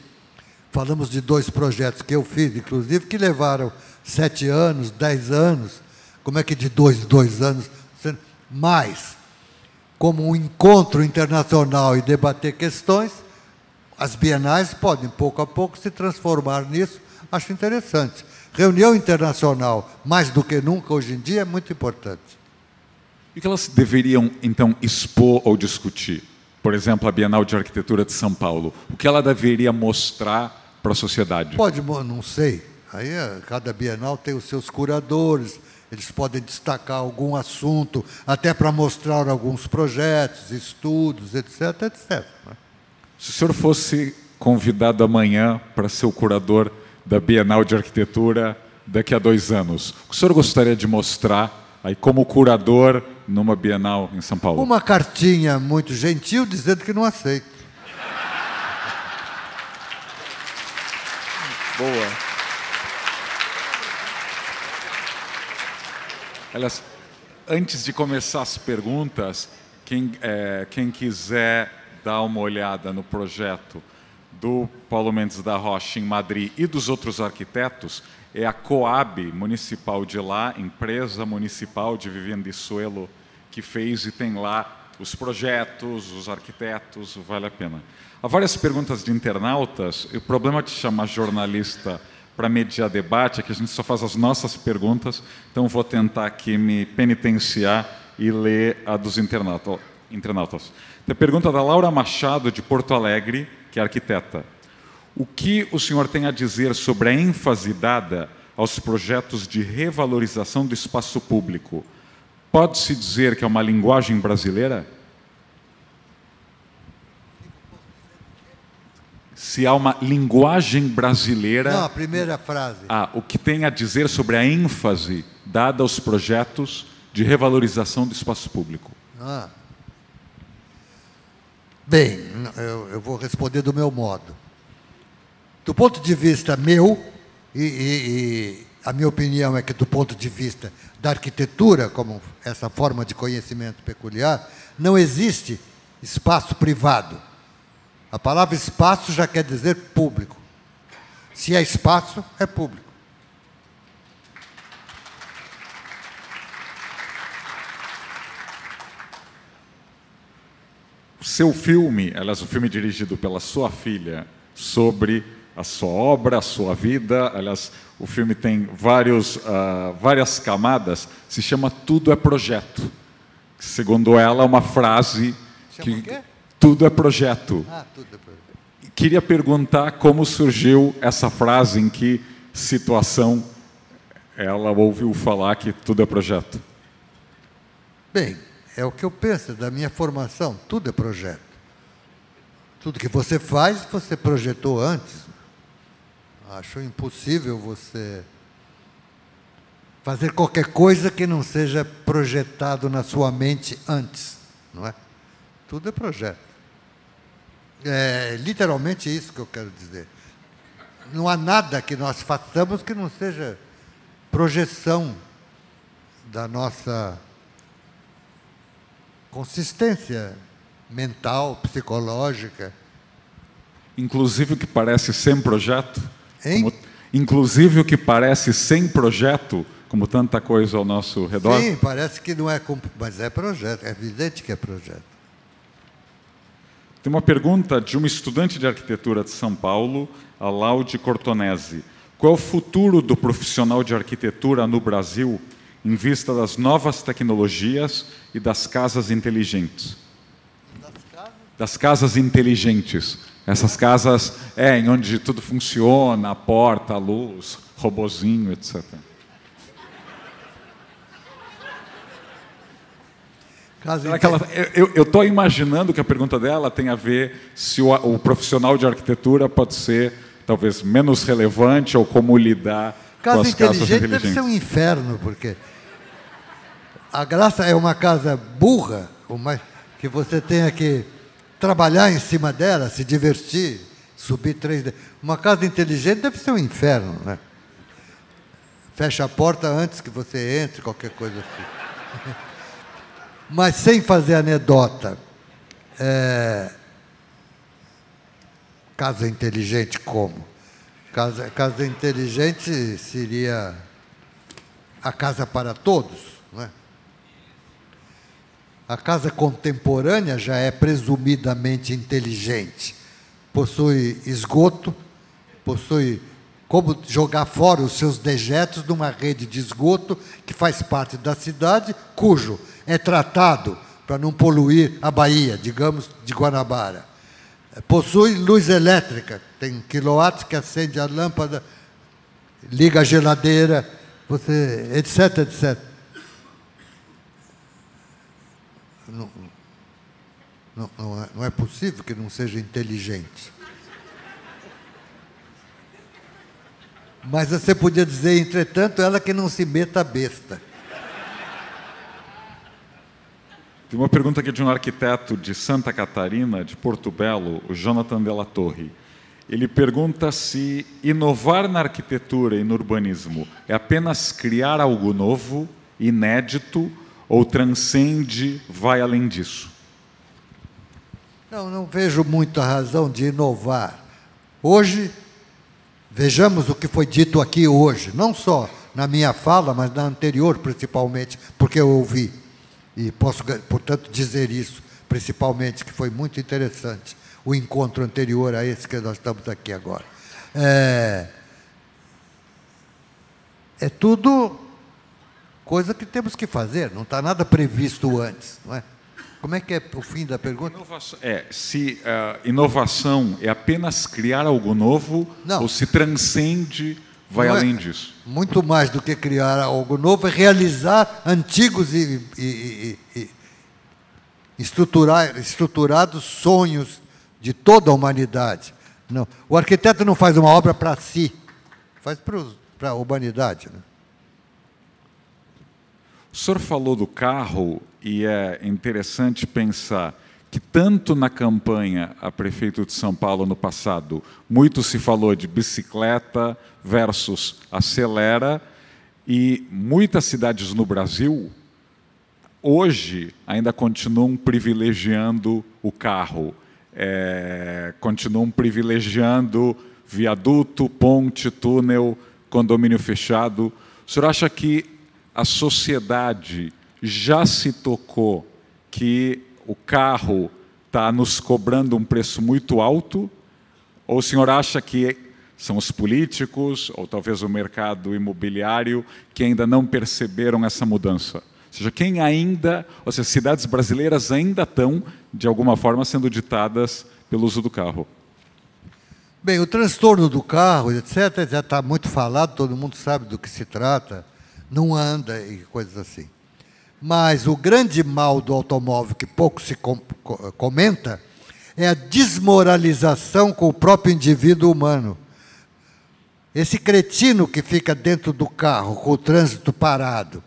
Falamos de dois projetos que eu fiz, inclusive, que levaram sete anos, dez anos. Como é que de dois em dois anos? Mais. como um encontro internacional e debater questões, as bienais podem, pouco a pouco, se transformar nisso. Acho interessante. Reunião internacional, mais do que nunca hoje em dia, é muito importante. E o que elas deveriam, então, expor ou discutir? Por exemplo, a Bienal de Arquitetura de São Paulo. O que ela deveria mostrar para a sociedade? Pode, não sei. Aí eh, cada Bienal tem os seus curadores, eles podem destacar algum assunto, até para mostrar alguns projetos, estudos, etc, etc. Né? Se o senhor fosse convidado amanhã para ser o curador da Bienal de Arquitetura daqui a dois anos, o que o senhor gostaria de mostrar aí como curador numa Bienal em São Paulo? Uma cartinha muito gentil dizendo que não aceito. Boa. Aliás, antes de começar as perguntas, quem, é, quem quiser dar uma olhada no projeto do Paulo Mendes da Rocha em Madrid e dos outros arquitetos, é a Coab Municipal de lá, empresa municipal de Vivienda e Suelo, que fez e tem lá os projetos, os arquitetos, vale a pena. Há várias perguntas de internautas, e o problema de chamar jornalista para mediar debate, é que a gente só faz as nossas perguntas, então vou tentar aqui me penitenciar e ler a dos internautas. Tem pergunta da Laura Machado, de Porto Alegre, que é arquiteta. O que o senhor tem a dizer sobre a ênfase dada aos projetos de revalorização do espaço público? Pode-se dizer que é uma linguagem brasileira? Se há uma linguagem brasileira. Não, a primeira frase. Ah, o que tem a dizer sobre a ênfase dada aos projetos de revalorização do espaço público. Ah. Bem, eu, eu, vou responder do meu modo. Do ponto de vista meu, e, e, e a minha opinião é que, do ponto de vista da arquitetura, como essa forma de conhecimento peculiar, não existe espaço privado a palavra espaço já quer dizer público. Se é espaço, é público. Seu filme, aliás, o filme dirigido pela sua filha, sobre a sua obra, a sua vida, aliás, o filme tem vários, uh, várias camadas, se chama Tudo é Projeto. Segundo ela, uma frase chama que tudo é projeto. Ah, tudo é projeto. Queria perguntar como surgiu essa frase, em que situação ela ouviu falar que tudo é projeto. Bem, é o que eu penso da minha formação, tudo é projeto. Tudo que você faz, você projetou antes. Acho impossível você fazer qualquer coisa que não seja projetado na sua mente antes, não é? Tudo é projeto. É literalmente isso que eu quero dizer. Não há nada que nós façamos que não seja projeção da nossa consistência mental, psicológica. Inclusive o que parece sem projeto. Hein? Como, inclusive o que parece sem projeto, como tanta coisa ao nosso redor. Sim, parece que não é, mas é projeto, é evidente que é projeto. Tem uma pergunta de uma estudante de arquitetura de São Paulo, a Laude Cortonese. Qual é o futuro do profissional de arquitetura no Brasil em vista das novas tecnologias e das casas inteligentes? Das casas inteligentes. Essas casas é em onde tudo funciona, a porta, a luz, robozinho, etc. Ela, eu estou imaginando que a pergunta dela tem a ver se o, o, profissional de arquitetura pode ser talvez menos relevante ou como lidar casa com as casas inteligentes. deve ser um inferno, porque a graça é uma casa burra, uma, que você tenha que trabalhar em cima dela, se divertir, subir três... Uma casa inteligente deve ser um inferno, né? Fecha a porta antes que você entre, qualquer coisa assim. Mas sem fazer anedota. É... Casa inteligente como? Casa, casa inteligente seria a casa para todos, não é? A casa contemporânea já é presumidamente inteligente. Possui esgoto, possui como jogar fora os seus dejetos numa rede de esgoto que faz parte da cidade, cujo é tratado para não poluir a Bahia, digamos, de Guanabara. Possui luz elétrica, tem quilowatts que acende a lâmpada, liga a geladeira, você, etc, etc. Não, não, não, é, não é possível que não seja inteligente. Mas você podia dizer, entretanto, ela que não se meta besta. Tem uma pergunta aqui de um arquiteto de Santa Catarina, de Porto Belo, o Jonathan Della Torre. Ele pergunta se inovar na arquitetura e no urbanismo é apenas criar algo novo, inédito, ou transcende, vai além disso? Não, não vejo muita razão de inovar. Hoje, vejamos o que foi dito aqui hoje, não só na minha fala, mas na anterior principalmente, porque eu ouvi e posso, portanto, dizer isso, principalmente, que foi muito interessante o encontro anterior a esse que nós estamos aqui agora. É, é tudo coisa que temos que fazer, não está nada previsto antes, não é? Como é que é o fim da pergunta? Inovação, é, se uh, inovação é apenas criar algo novo não. ou se transcende vai não é além é, disso. Muito mais do que criar algo novo, é realizar antigos e, e, e, e estruturar, estruturados sonhos de toda a humanidade. Não. O arquiteto não faz uma obra para si, faz para a humanidade. Né? O senhor falou do carro e é interessante pensar que tanto na campanha a prefeito de São Paulo no passado, muito se falou de bicicleta versus acelera, e muitas cidades no Brasil hoje ainda continuam privilegiando o carro, é, continuam privilegiando viaduto, ponte, túnel, condomínio fechado. O senhor acha que a sociedade já se tocou que o carro está nos cobrando um preço muito alto? Ou o senhor acha que são os políticos, ou talvez o mercado imobiliário, que ainda não perceberam essa mudança? Ou seja, quem ainda, ou seja, cidades brasileiras ainda estão, de alguma forma, sendo ditadas pelo uso do carro? Bem, o transtorno do carro, etc., já está muito falado, todo mundo sabe do que se trata, não anda e coisas assim. Mas o grande mal do automóvel, que pouco se com, comenta, é a desmoralização com o próprio indivíduo humano. Esse cretino que fica dentro do carro, com o trânsito parado,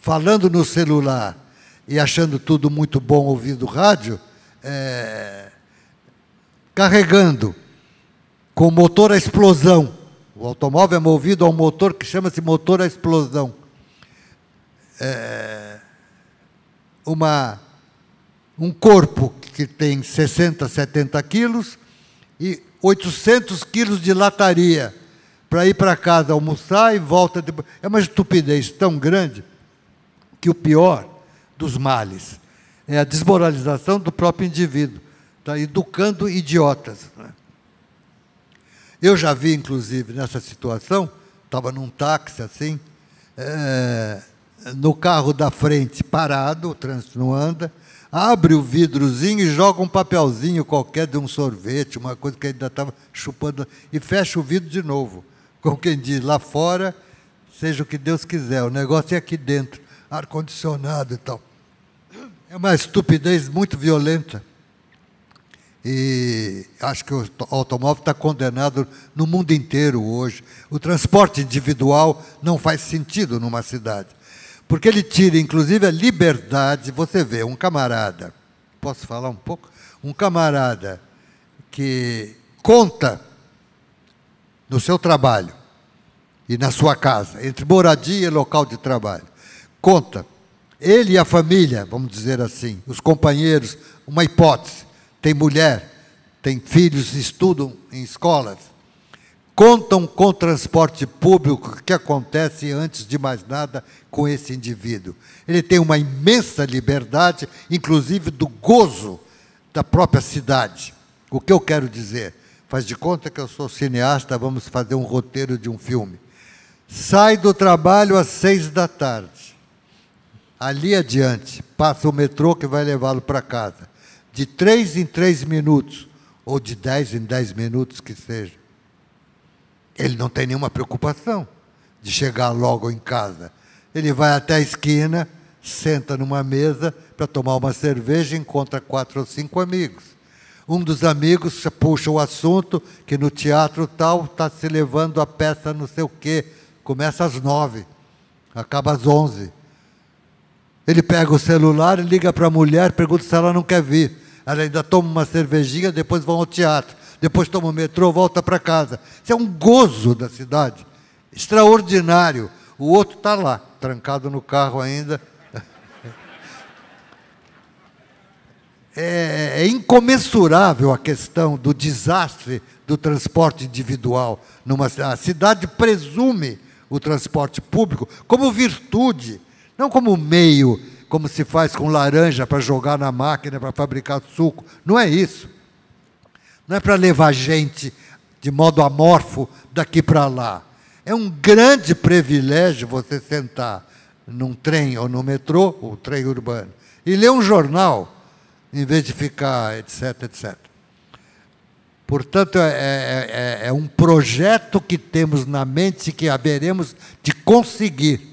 falando no celular e achando tudo muito bom ouvindo rádio, é, carregando com motor a explosão. O automóvel é movido a um motor que chama-se motor a explosão. É, uma, um corpo que tem 60, 70 quilos e 800 quilos de lataria para ir para casa almoçar e volta depois. É uma estupidez tão grande que o pior dos males é a desmoralização do próprio indivíduo. Está educando idiotas. Né? Eu já vi, inclusive, nessa situação, estava num táxi assim, é, no carro da frente parado, o trânsito não anda, abre o vidrozinho e joga um papelzinho qualquer de um sorvete, uma coisa que ainda estava chupando, e fecha o vidro de novo. Como quem diz, lá fora, seja o que Deus quiser, o negócio é aqui dentro, ar-condicionado e tal. É uma estupidez muito violenta. E acho que o automóvel está condenado no mundo inteiro hoje. O transporte individual não faz sentido numa cidade. Porque ele tira, inclusive, a liberdade. Você vê, um camarada, posso falar um pouco? Um camarada que conta no seu trabalho e na sua casa, entre moradia e local de trabalho, conta, ele e a família, vamos dizer assim, os companheiros, uma hipótese, tem mulher, tem filhos, estudam em escolas, contam com transporte público, o que acontece antes de mais nada com esse indivíduo. Ele tem uma imensa liberdade, inclusive do gozo da própria cidade. O que eu quero dizer? Faz de conta que eu sou cineasta, vamos fazer um roteiro de um filme. Sai do trabalho às seis da tarde. Ali adiante, passa o metrô que vai levá-lo para casa. De três em três minutos, ou de dez em dez minutos que seja. Ele não tem nenhuma preocupação de chegar logo em casa. Ele vai até a esquina, senta numa mesa para tomar uma cerveja e encontra quatro ou cinco amigos. Um dos amigos puxa o assunto que no teatro tal está se levando a peça não sei o quê. Começa às nove, acaba às onze. Ele pega o celular liga para a mulher, pergunta se ela não quer vir. Ela ainda toma uma cervejinha, depois vão ao teatro. Depois toma o metrô, volta para casa. Isso é um gozo da cidade. Extraordinário. O outro está lá, trancado no carro ainda. É, é incomensurável a questão do desastre do transporte individual. Numa, a cidade presume o transporte público como virtude, não como meio, como se faz com laranja para jogar na máquina para fabricar suco. Não é isso. Não é para levar gente de modo amorfo daqui para lá. É um grande privilégio você sentar num trem ou no metrô, o trem urbano, e ler um jornal, em vez de ficar, etc, etc. Portanto, é, é, é, é um projeto que temos na mente que haveremos de conseguir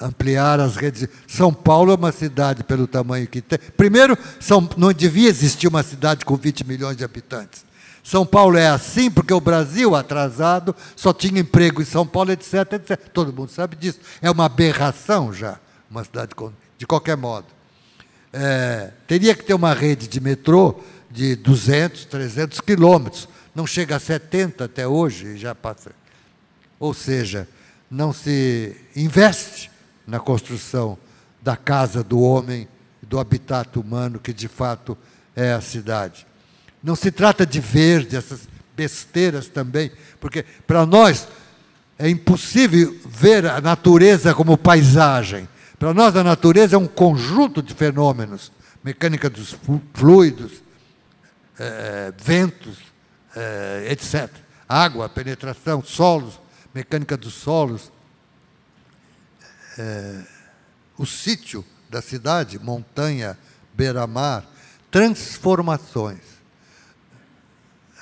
ampliar as redes. São Paulo é uma cidade pelo tamanho que tem. Primeiro, São, não devia existir uma cidade com 20 milhões de habitantes. São Paulo é assim porque o Brasil, atrasado, só tinha emprego em São Paulo, etc, etc. Todo mundo sabe disso. É uma aberração já, uma cidade de qualquer modo. É, teria que ter uma rede de metrô de 200, 300 quilômetros. Não chega a 70 até hoje, já passa. Ou seja, não se investe na construção da casa do homem, do habitat humano, que de fato é a cidade. Não se trata de verde, essas besteiras também, porque para nós é impossível ver a natureza como paisagem. Para nós, a natureza é um conjunto de fenômenos mecânica dos fluidos, é, ventos, é, etc. Água, penetração, solos, mecânica dos solos. É, o sítio da cidade, montanha, beira-mar, transformações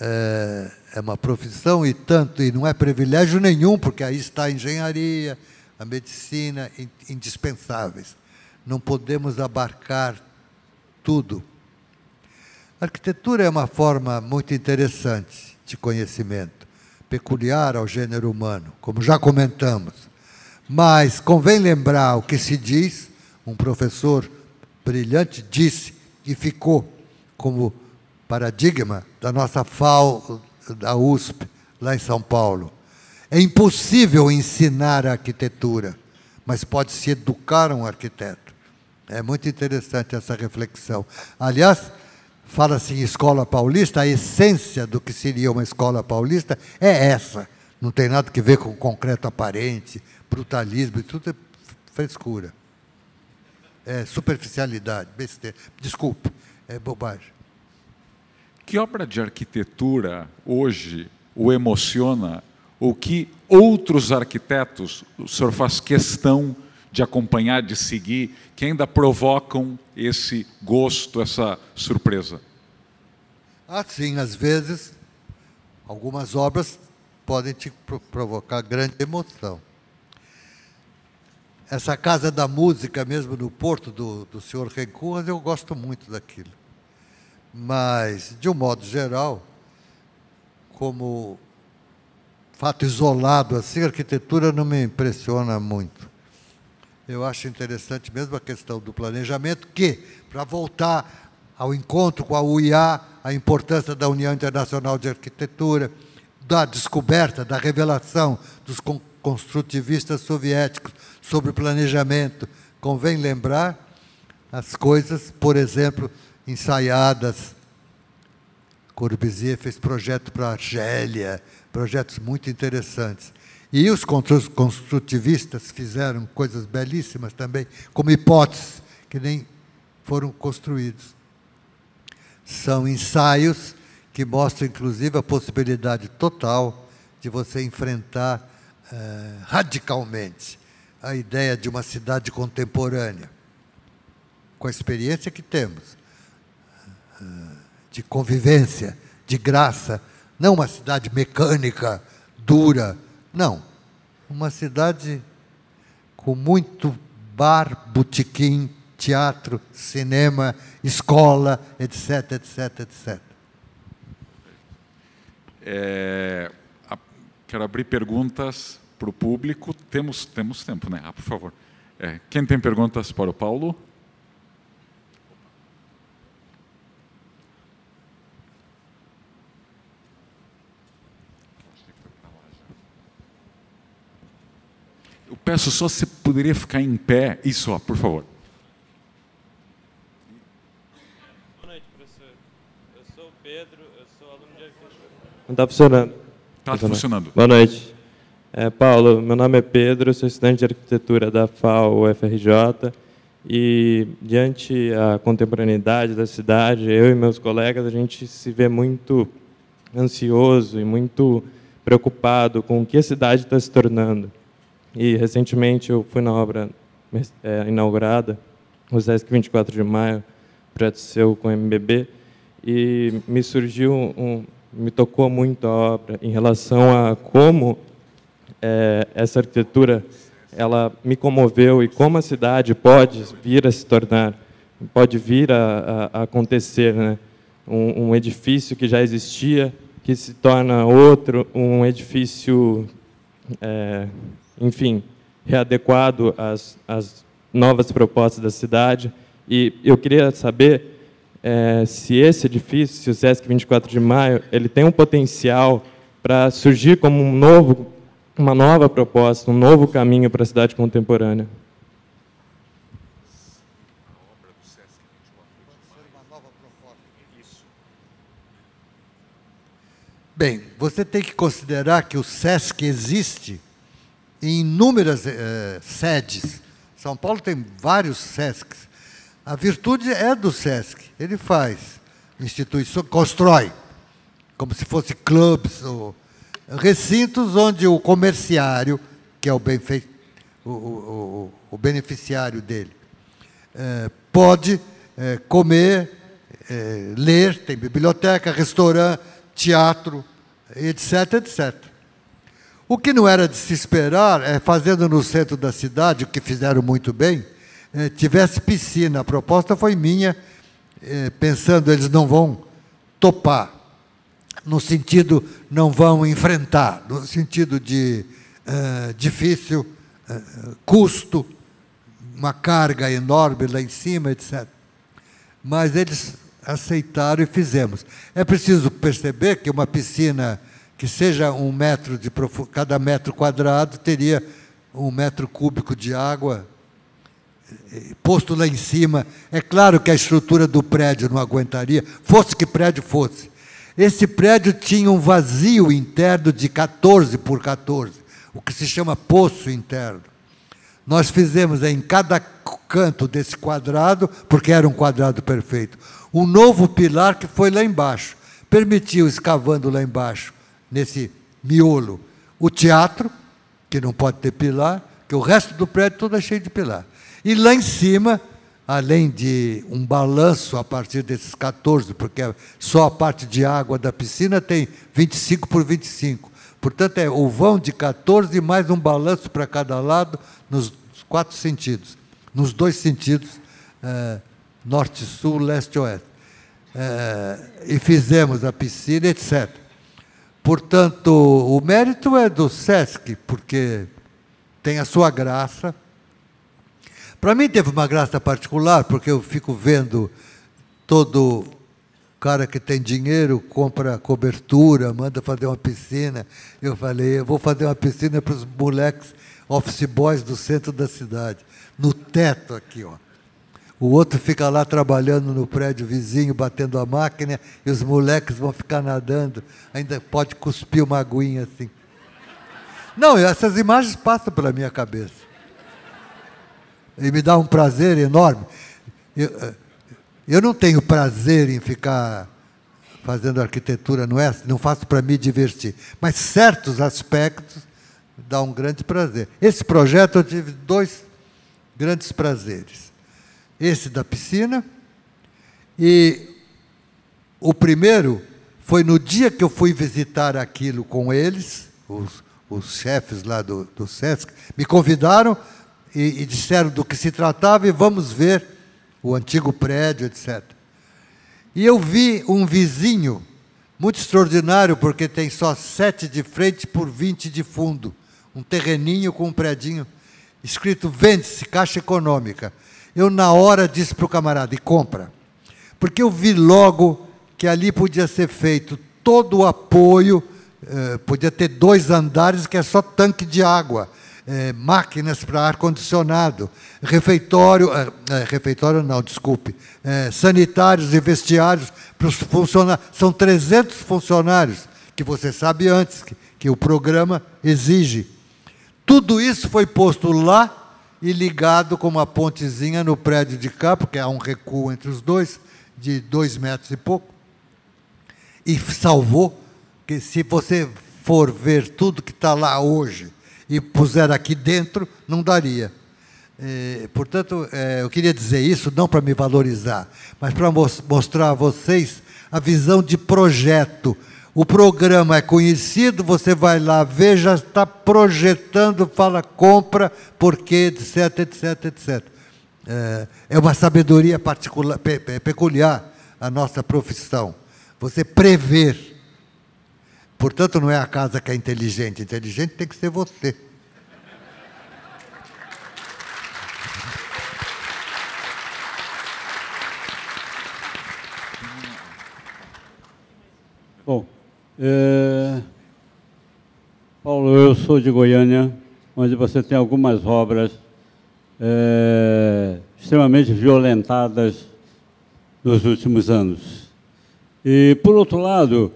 é, é uma profissão e tanto, e não é privilégio nenhum, porque aí está a engenharia, a medicina, indispensáveis. Não podemos abarcar tudo. A arquitetura é uma forma muito interessante de conhecimento, peculiar ao gênero humano, como já comentamos. Mas convém lembrar o que se diz, um professor brilhante disse e ficou como paradigma da nossa FAO, da USP, lá em São Paulo. É impossível ensinar a arquitetura, mas pode-se educar um arquiteto. É muito interessante essa reflexão. Aliás, fala-se em escola paulista, a essência do que seria uma escola paulista é essa. Não tem nada que ver com concreto aparente, brutalismo, e tudo é frescura. É superficialidade, besteira. Desculpe, é bobagem. Que obra de arquitetura hoje o emociona ou que outros arquitetos o senhor faz questão de acompanhar, de seguir, que ainda provocam esse gosto, essa surpresa? Ah, sim, às vezes algumas obras podem te provocar grande emoção. Essa Casa da Música, mesmo no Porto, do, do senhor Rencourt, eu gosto muito daquilo. Mas, de um modo geral, como fato isolado assim, a arquitetura não me impressiona muito. Eu acho interessante mesmo a questão do planejamento, que, para voltar ao encontro com a UIA, a importância da União Internacional de Arquitetura, da descoberta, da revelação dos construtivistas soviéticos sobre planejamento, convém lembrar as coisas, por exemplo, ensaiadas Corbusier fez projeto para Argélia, projetos muito interessantes. E os construtivistas fizeram coisas belíssimas também, como hipóteses, que nem foram construídos. São ensaios que mostram, inclusive, a possibilidade total de você enfrentar eh, radicalmente a ideia de uma cidade contemporânea, com a experiência que temos, eh, de convivência, de graça, não uma cidade mecânica, dura, não. Uma cidade com muito bar, botequim, teatro, cinema, escola, etc, etc, etc. É, a, quero abrir perguntas para o público. Temos, temos tempo, né? Ah, por favor. É, quem tem perguntas para o Paulo? Eu peço só se poderia ficar em pé. Isso, ó, por favor. Boa noite, professor. Eu sou o Pedro, eu sou aluno de arquitetura. Não está funcionando. Está funcionando. Boa noite. É, Paulo, meu nome é Pedro, sou estudante de arquitetura da FAO UFRJ e diante a contemporaneidade da cidade, eu e meus colegas, a gente se vê muito ansioso e muito preocupado com o que a cidade está se tornando. E recentemente eu fui na obra é, inaugurada, o SESC 24 de Maio, projeto seu com o MBB, e me surgiu um, me tocou muito a obra em relação a como é, essa arquitetura ela me comoveu e como a cidade pode vir a se tornar, pode vir a, a, acontecer, né? Um, um, edifício que já existia que se torna outro, um edifício, é, enfim, readequado às, às novas propostas da cidade. E eu queria saber é, se esse edifício, se o SESC 24 de Maio, ele tem um potencial para surgir como um novo, uma nova proposta, um novo caminho para a cidade contemporânea. Bem, você tem que considerar que o SESC existe em inúmeras eh, sedes. São Paulo tem vários SESCs. A virtude é do SESC. Ele faz instituições, constrói, como se fosse clubes ou recintos onde o comerciário, que é o, benfe... o, o, o beneficiário dele, é, pode é, comer, é, ler, tem biblioteca, restaurante, teatro, etc, etc. O que não era de se esperar é, fazendo no centro da cidade, o que fizeram muito bem, tivesse piscina. A proposta foi minha, eh, pensando eles não vão topar, no sentido não vão enfrentar, no sentido de eh, difícil, custo, uma carga enorme lá em cima, etc. Mas eles aceitaram e fizemos. É preciso perceber que uma piscina que seja um metro de profundidade, cada metro quadrado teria um metro cúbico de água posto lá em cima. É claro que a estrutura do prédio não aguentaria, fosse que prédio fosse. Esse prédio tinha um vazio interno de 14 por 14, o que se chama poço interno. Nós fizemos em cada canto desse quadrado, porque era um quadrado perfeito, um novo pilar que foi lá embaixo. Permitiu, escavando lá embaixo, nesse miolo, o teatro, que não pode ter pilar, que o resto do prédio todo é cheio de pilar. E lá em cima, além de um balanço a partir desses 14, porque só a parte de água da piscina tem 25 por 25. Portanto, é o vão de 14 mais um balanço para cada lado, nos quatro sentidos. Nos dois sentidos, é, norte, sul, leste, oeste. É, e fizemos a piscina, etc. Portanto, o mérito é do SESC, porque tem a sua graça, para mim teve uma graça particular, porque eu fico vendo todo cara que tem dinheiro compra cobertura, manda fazer uma piscina. Eu falei, eu vou fazer uma piscina para os moleques office boys do centro da cidade, no teto aqui, ó. o outro fica lá trabalhando no prédio vizinho, batendo a máquina, e os moleques vão ficar nadando. Ainda pode cuspir uma aguinha assim. Não, essas imagens passam pela minha cabeça. E me dá um prazer enorme. Eu, eh, eu não tenho prazer em ficar fazendo arquitetura, não é? Não faço para me divertir. Mas certos aspectos dá um grande prazer. Esse projeto eu tive dois grandes prazeres. Esse da piscina e o primeiro foi no dia que eu fui visitar aquilo com eles, os, os chefes lá do, do SESC, me convidaram e, e disseram do que se tratava e vamos ver o antigo prédio, etc. E eu vi um vizinho muito extraordinário, porque tem só sete de frente por vinte de fundo. Um terreninho com um predinho, escrito vende-se, Caixa Econômica. Eu, na hora, disse para o camarada, e compra. Porque eu vi logo que ali podia ser feito todo o apoio, eh, podia ter dois andares, que é só tanque de água é, máquinas para ar-condicionado, refeitório, é, é, refeitório não, desculpe, sanitários e vestiários para os funcionários. São 300 funcionários, que você sabe antes, que, que o programa exige. Tudo isso foi posto lá e ligado com uma pontezinha no prédio de cá, porque há um recuo entre os dois, de dois metros e pouco. E salvou, que se você for ver tudo que está lá hoje, e puser aqui dentro, não daria. É, portanto, é, eu queria dizer isso não para me valorizar, mas para mostrar a vocês a visão de projeto. O programa é conhecido, você vai lá ver, já está projetando, fala compra, porquê, etc, etc, etc. É, é uma sabedoria particular, pe, peculiar a nossa profissão. Você prever Portanto, não é a casa que é inteligente. Inteligente tem que ser você. Bom, é... Paulo, eu sou de Goiânia, onde você tem algumas obras é... extremamente violentadas nos últimos anos. E, por outro lado,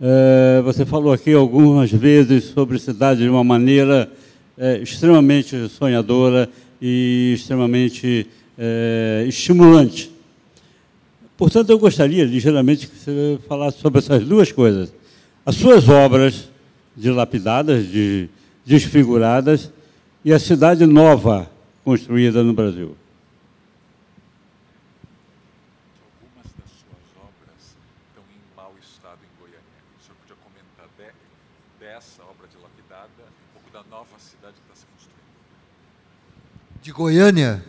é, você falou aqui algumas vezes sobre cidade de uma maneira é, extremamente sonhadora e extremamente é, estimulante. Portanto, eu gostaria ligeiramente que você falasse sobre essas duas coisas. As suas obras dilapidadas, de, desfiguradas, e a cidade nova construída no Brasil. Goiânia,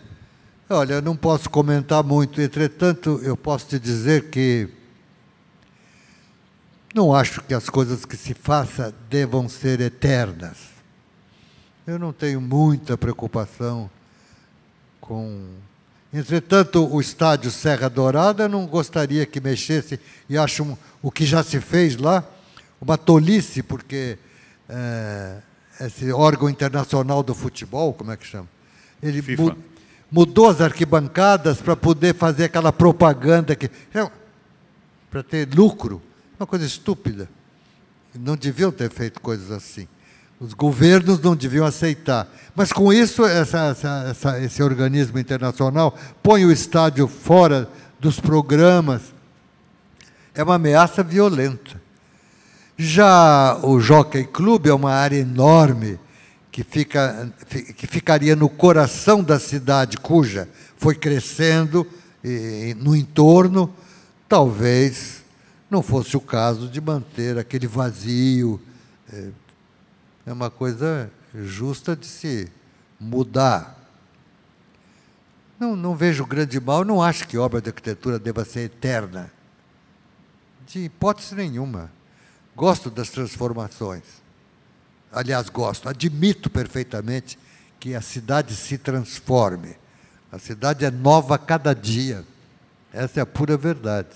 olha, não posso comentar muito, entretanto, eu posso te dizer que não acho que as coisas que se faça devam ser eternas. Eu não tenho muita preocupação com. Entretanto, o estádio Serra Dourada não gostaria que mexesse, e acho o que já se fez lá uma tolice, porque é, esse órgão internacional do futebol, como é que chama? Ele mu mudou as arquibancadas para poder fazer aquela propaganda que é, para ter lucro, uma coisa estúpida. Não deviam ter feito coisas assim. Os governos não deviam aceitar. Mas com isso, essa, essa, essa, esse organismo internacional põe o estádio fora dos programas. É uma ameaça violenta. Já o Jockey Club é uma área enorme que, fica, que ficaria no coração da cidade, cuja foi crescendo e, no entorno, talvez não fosse o caso de manter aquele vazio. É, é uma coisa justa de se mudar. Não, não vejo grande mal, não acho que obra de arquitetura deva ser eterna. De hipótese nenhuma. Gosto das transformações aliás, gosto, admito perfeitamente que a cidade se transforme. A cidade é nova a cada dia. Essa é a pura verdade.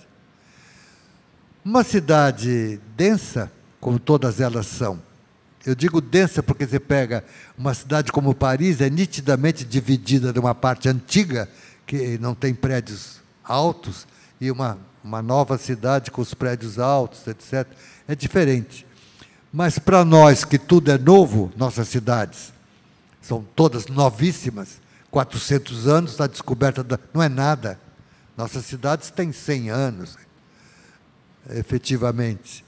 Uma cidade densa, como todas elas são, eu digo densa porque você pega uma cidade como Paris, é nitidamente dividida de uma parte antiga, que não tem prédios altos e uma, uma nova cidade com os prédios altos, etc. É diferente. Mas para nós que tudo é novo, nossas cidades são todas novíssimas, 400 anos da descoberta da, não é nada. Nossas cidades têm 100 anos, efetivamente.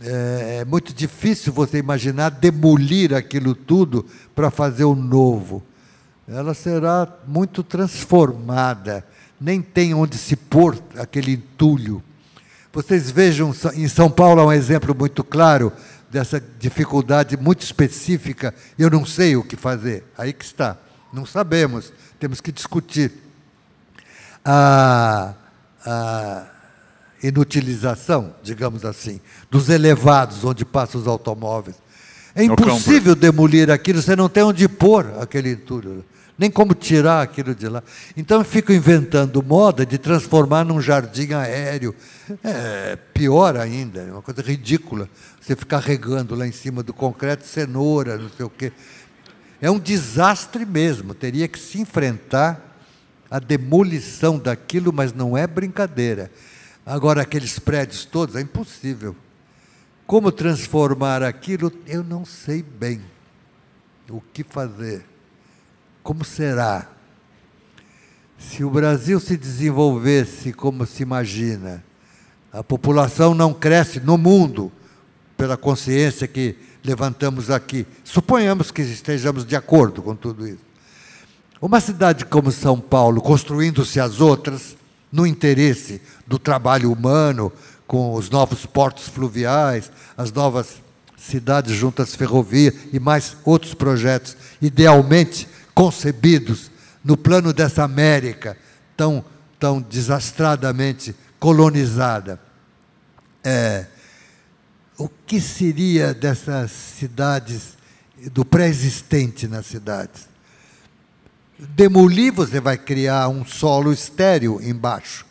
É, é muito difícil você imaginar demolir aquilo tudo para fazer o novo. Ela será muito transformada, nem tem onde se pôr aquele entulho. Vocês vejam, em São Paulo há um exemplo muito claro dessa dificuldade muito específica. Eu não sei o que fazer. Aí que está. Não sabemos. Temos que discutir. A, a inutilização, digamos assim, dos elevados onde passam os automóveis. É impossível demolir aquilo, você não tem onde pôr aquele entulho, nem como tirar aquilo de lá. Então eu fico inventando moda de transformar num jardim aéreo. É pior ainda, é uma coisa ridícula. Você ficar regando lá em cima do concreto cenoura, não sei o quê. É um desastre mesmo, teria que se enfrentar a demolição daquilo, mas não é brincadeira. Agora, aqueles prédios todos, é impossível. Como transformar aquilo, eu não sei bem o que fazer. Como será? Se o Brasil se desenvolvesse como se imagina, a população não cresce no mundo pela consciência que levantamos aqui. Suponhamos que estejamos de acordo com tudo isso. Uma cidade como São Paulo, construindo-se as outras, no interesse do trabalho humano, com os novos portos fluviais, as novas cidades junto às ferrovias e mais outros projetos, idealmente concebidos no plano dessa América tão, tão desastradamente colonizada. É, o que seria dessas cidades, do pré-existente nas cidades? demolir, você vai criar um solo estéreo embaixo,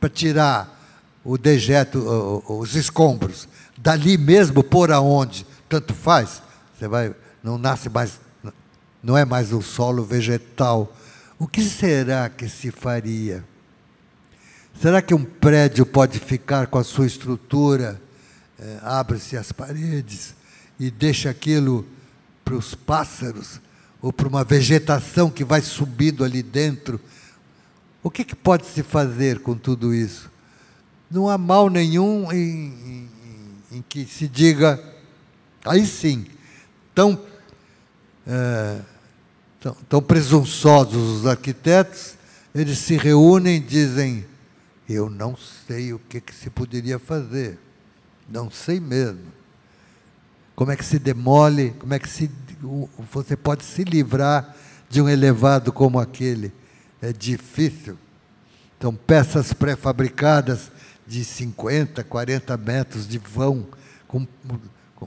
para tirar o dejeto, os escombros. Dali mesmo, por aonde, tanto faz, você vai, não nasce mais, não é mais um solo vegetal. O que será que se faria? Será que um prédio pode ficar com a sua estrutura, é, abre-se as paredes e deixa aquilo para os pássaros? ou para uma vegetação que vai subindo ali dentro. O que, que pode se fazer com tudo isso? Não há mal nenhum em, em, em que se diga, aí sim, tão, é, tão, tão presunçosos os arquitetos, eles se reúnem e dizem: Eu não sei o que, que se poderia fazer, não sei mesmo. Como é que se demole, como é que se você pode se livrar de um elevado como aquele. É difícil. Então, peças pré-fabricadas de 50, 40 metros de vão, com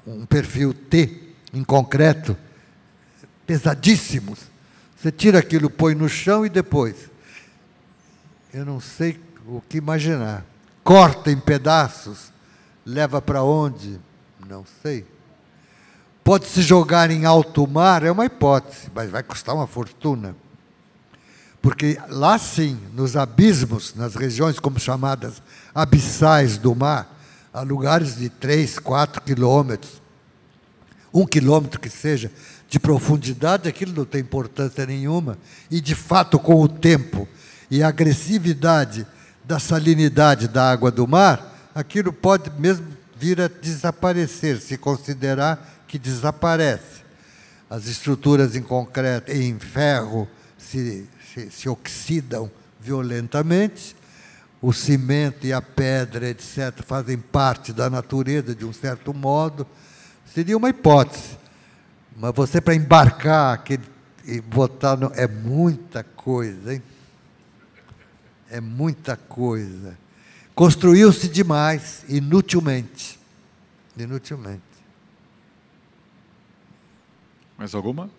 um perfil T em concreto, pesadíssimos. Você tira aquilo, põe no chão e depois. Eu não sei o que imaginar. Corta em pedaços, leva para onde? Não sei. Pode se jogar em alto mar, é uma hipótese, mas vai custar uma fortuna. Porque lá sim, nos abismos, nas regiões como chamadas abissais do mar, há lugares de 3, 4 quilômetros, um quilômetro que seja, de profundidade, aquilo não tem importância nenhuma. E, de fato, com o tempo e a agressividade da salinidade da água do mar, aquilo pode mesmo vir a desaparecer, se considerar que desaparece. As estruturas em concreto, em ferro, se, se, se oxidam violentamente, o cimento e a pedra, etc., fazem parte da natureza de um certo modo. Seria uma hipótese. Mas você, para embarcar aquele, e botar. No, é muita coisa, hein? É muita coisa. Construiu-se demais, inutilmente. Inutilmente. Mais alguma?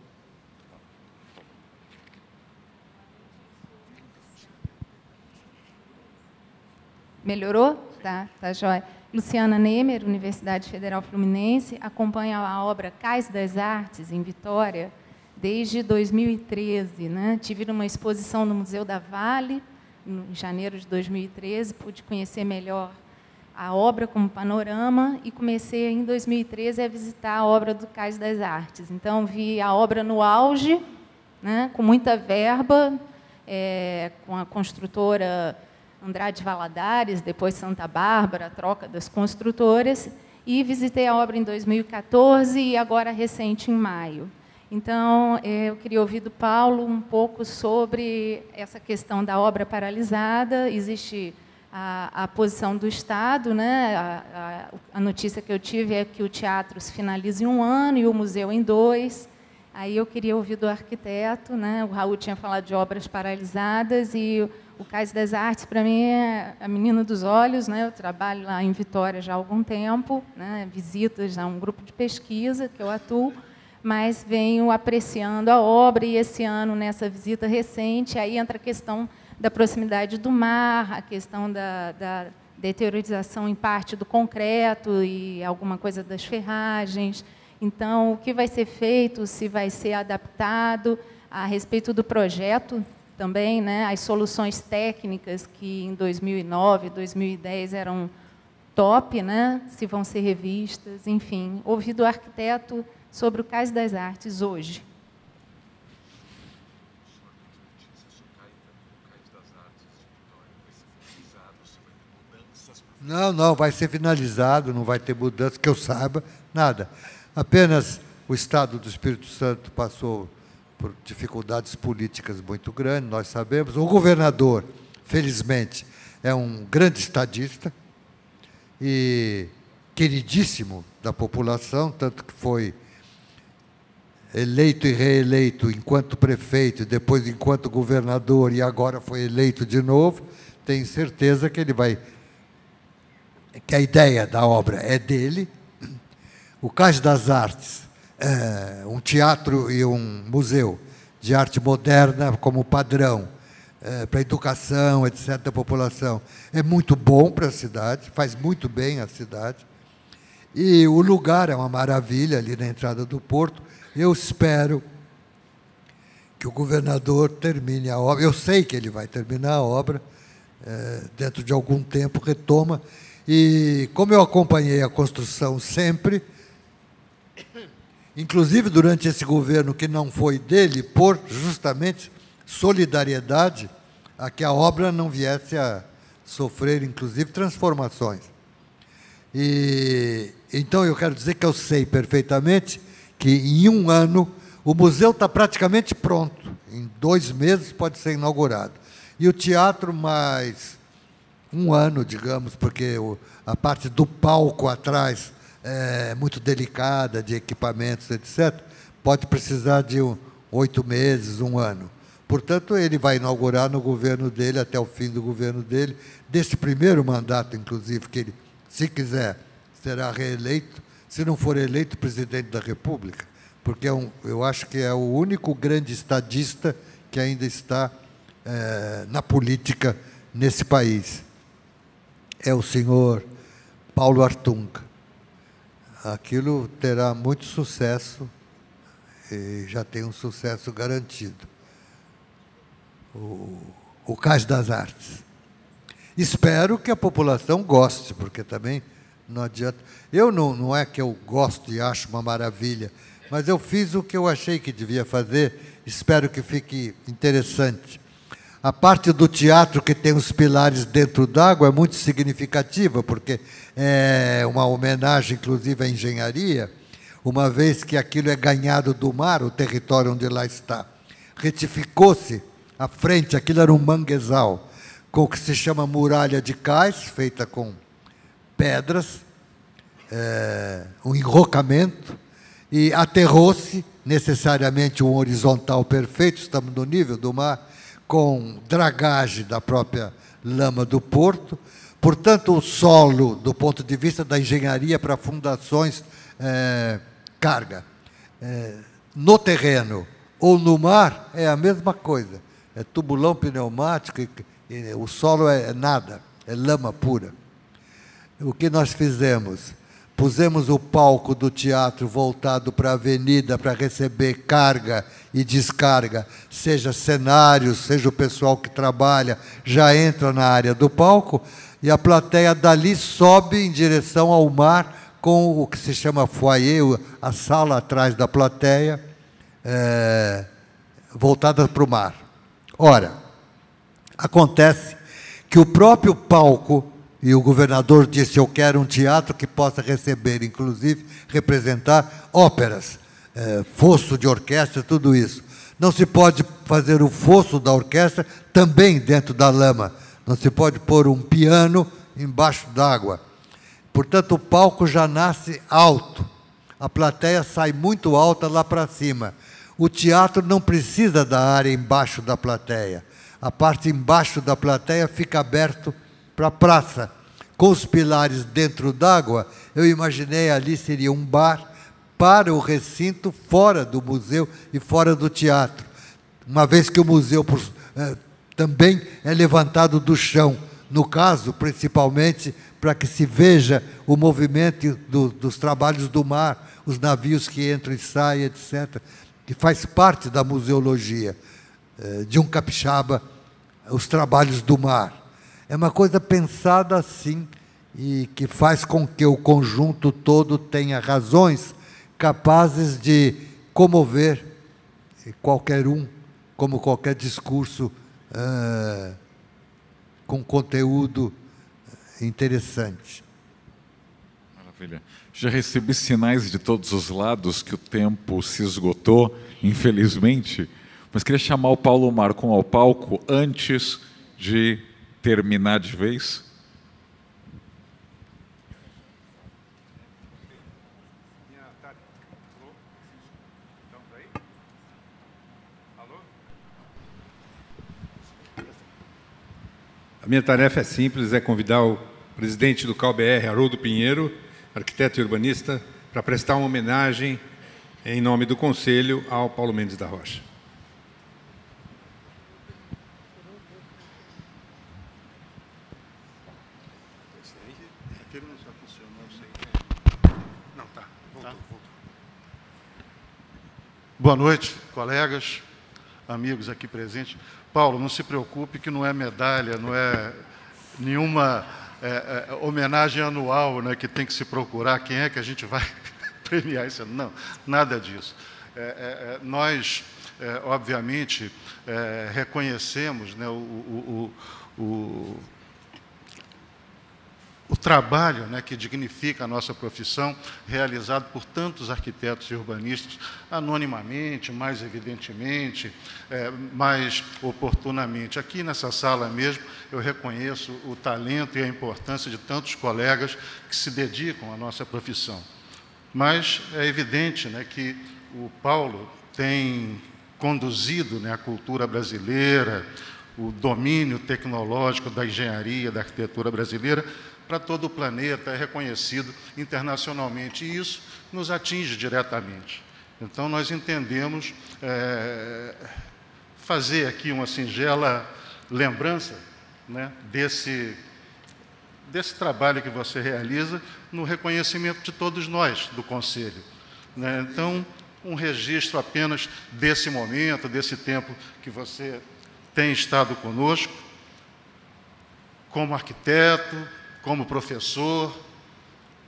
Melhorou? Tá, tá jóia. Luciana Nemer, Universidade Federal Fluminense, acompanha a obra Cais das Artes, em Vitória, desde 2013. Né? Tive uma exposição no Museu da Vale, em janeiro de 2013, pude conhecer melhor a obra como panorama e comecei em 2013 a visitar a obra do Cais das Artes. Então vi a obra no auge, né, com muita verba, é, com a construtora Andrade Valadares, depois Santa Bárbara, a troca das construtoras, e visitei a obra em 2014 e agora recente em maio. Então, é, eu queria ouvir do Paulo um pouco sobre essa questão da obra paralisada. Existe a, a posição do Estado, né? A, a, a, notícia que eu tive é que o teatro se finaliza em um ano e o museu em dois. Aí eu queria ouvir do arquiteto, né? O Raul tinha falado de obras paralisadas e o Cais das Artes para mim é a menina dos olhos, né? Eu trabalho lá em Vitória já há algum tempo, né? Visitas a um grupo de pesquisa que eu atuo mas venho apreciando a obra e esse ano, nessa visita recente, aí entra a questão da proximidade do mar, a questão da, da deteriorização em parte do concreto e alguma coisa das ferragens. Então, o que vai ser feito, se vai ser adaptado a respeito do projeto também, né, as soluções técnicas que em 2009, 2010 eram top, né, se vão ser revistas, enfim, ouvido o arquiteto sobre o Cais das Artes hoje. Não, não, vai ser finalizado, não vai ter mudança, que eu saiba, nada. Apenas o Estado do Espírito Santo passou por dificuldades políticas muito grandes, nós sabemos. O governador, felizmente, é um grande estadista e queridíssimo da população, tanto que foi eleito e reeleito enquanto prefeito, depois enquanto governador e agora foi eleito de novo, tenho certeza que ele vai que a ideia da obra é dele. O Cais das Artes, é um teatro e um museu de arte moderna como padrão é, para a educação, etc., da população, é muito bom para a cidade, faz muito bem à cidade. E o lugar é uma maravilha ali na entrada do porto. Eu espero que o governador termine a obra. Eu sei que ele vai terminar a obra, é, dentro de algum tempo retoma. E como eu acompanhei a construção sempre, inclusive durante esse governo que não foi dele, por justamente solidariedade a que a obra não viesse a sofrer, inclusive, transformações. E então eu quero dizer que eu sei perfeitamente que em um ano o museu está praticamente pronto. Em dois meses pode ser inaugurado. E o teatro, mais um ano, digamos, porque a parte do palco atrás é muito delicada, de equipamentos, etc., pode precisar de um, oito meses, um ano. Portanto, ele vai inaugurar no governo dele, até o fim do governo dele, desse primeiro mandato, inclusive, que ele, se quiser, será reeleito, se não for eleito presidente da República, porque é um, eu acho que é o único grande estadista que ainda está é, na política nesse país. É o senhor Paulo Artung. Aquilo terá muito sucesso e já tem um sucesso garantido. O, o Cais das Artes. Espero que a população goste, porque também não adianta. Eu não, não é que eu gosto e acho uma maravilha, mas eu fiz o que eu achei que devia fazer. Espero que fique interessante. A parte do teatro que tem os pilares dentro d'água é muito significativa, porque é uma homenagem, inclusive, à engenharia, uma vez que aquilo é ganhado do mar, o território onde lá está. Retificou-se à frente, aquilo era um manguezal, com o que se chama muralha de cais, feita com pedras, é, um enrocamento, e aterrou-se necessariamente um horizontal perfeito, estamos no nível do mar, com dragagem da própria lama do porto. Portanto, o solo, do ponto de vista da engenharia para fundações, é, carga. É, no terreno ou no mar é a mesma coisa. É tubulão pneumático, e, e, o solo é nada, é lama pura. O que nós fizemos? Pusemos o palco do teatro voltado para a avenida para receber carga e descarga, seja cenários, seja o pessoal que trabalha, já entra na área do palco, e a plateia dali sobe em direção ao mar com o que se chama foyer, a sala atrás da plateia, é, voltada para o mar. Ora, acontece que o próprio palco, e o governador disse: Eu quero um teatro que possa receber, inclusive, representar óperas, é, fosso de orquestra, tudo isso. Não se pode fazer o fosso da orquestra também dentro da lama. Não se pode pôr um piano embaixo d'água. Portanto, o palco já nasce alto. A plateia sai muito alta lá para cima. O teatro não precisa da área embaixo da plateia. A parte embaixo da plateia fica aberto para a praça. Com os pilares dentro d'água, eu imaginei ali seria um bar para o recinto fora do museu e fora do teatro. Uma vez que o museu eh, também é levantado do chão, no caso, principalmente, para que se veja o movimento do, dos trabalhos do mar, os navios que entram e saem, etc que faz parte da museologia eh, de um capixaba, os trabalhos do mar. É uma coisa pensada assim e que faz com que o conjunto todo tenha razões capazes de comover qualquer um, como qualquer discurso uh, com conteúdo interessante. Maravilha. Já recebi sinais de todos os lados que o tempo se esgotou, infelizmente, mas queria chamar o Paulo Marcon ao palco antes de terminar de vez. A minha tarefa é simples, é convidar o presidente do CalBR, Haroldo Pinheiro, arquiteto e urbanista, para prestar uma homenagem em nome do Conselho ao Paulo Mendes da Rocha. Boa noite, colegas, amigos aqui presentes. Paulo, não se preocupe que não é medalha, não é nenhuma é, é, homenagem anual né, que tem que se procurar quem é que a gente vai premiar isso. Não, nada disso. É, é, é nós, é, obviamente, reconhecemos né, o, o, o o trabalho né, que dignifica a nossa profissão, realizado por tantos arquitetos e urbanistas, anonimamente, mais evidentemente, é, mais oportunamente. Aqui nessa sala mesmo, eu reconheço o talento e a importância de tantos colegas que se dedicam à nossa profissão. Mas é evidente né, que o Paulo tem conduzido né, a cultura brasileira, o domínio tecnológico da engenharia, da arquitetura brasileira, para todo o planeta, é reconhecido internacionalmente, e isso nos atinge diretamente. Então, nós entendemos é, fazer aqui uma singela lembrança né, desse, desse trabalho que você realiza no reconhecimento de todos nós do Conselho. Né? Então, um registro apenas desse momento, desse tempo que você tem estado conosco, como arquiteto, como professor,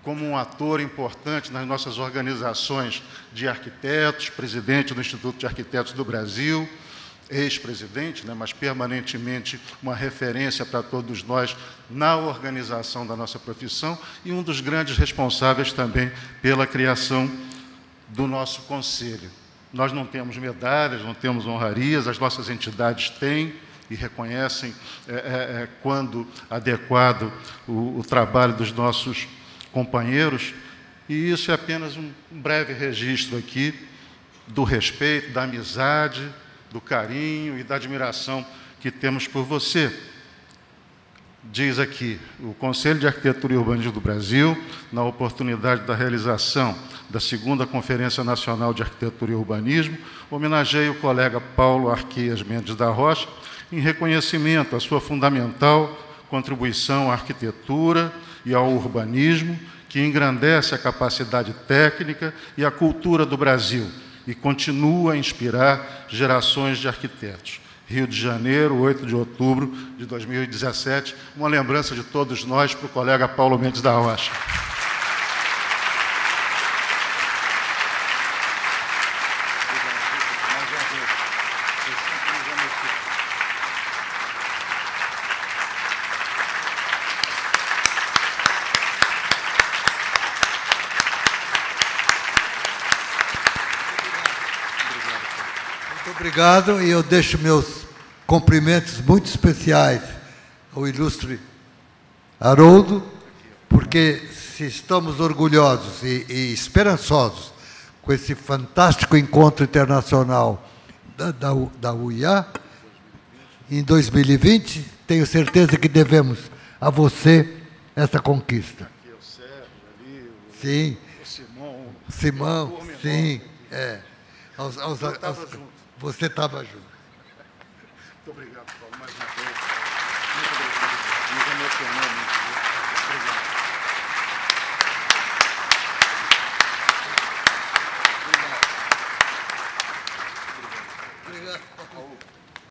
como um ator importante nas nossas organizações de arquitetos, presidente do Instituto de Arquitetos do Brasil, ex-presidente, né, mas permanentemente uma referência para todos nós na organização da nossa profissão e um dos grandes responsáveis também pela criação do nosso conselho. Nós não temos medalhas, não temos honrarias, as nossas entidades têm e reconhecem, é, é, é, quando adequado, o, o, trabalho dos nossos companheiros. E isso é apenas um breve registro aqui do respeito, da amizade, do carinho e da admiração que temos por você. Diz aqui, o Conselho de Arquitetura e Urbanismo do Brasil, na oportunidade da realização da segunda Conferência Nacional de Arquitetura e Urbanismo, homenageia o colega Paulo Arqueias Mendes da Rocha, em reconhecimento à sua fundamental contribuição à arquitetura e ao urbanismo, que engrandece a capacidade técnica e a cultura do Brasil e continua a inspirar gerações de arquitetos. Rio de Janeiro, 8 de outubro de 2017, uma lembrança de todos nós para o colega Paulo Mendes da Rocha. Obrigado e eu deixo meus cumprimentos muito especiais ao ilustre Haroldo, porque se estamos orgulhosos e, e esperançosos com esse fantástico encontro internacional da, da, da UIA, em 2020, tenho certeza que devemos a você essa conquista. Aqui é o Sérgio, ali, o, sim. o Simão. Simão, sim. É. Aos, aos, aos. Você estava junto.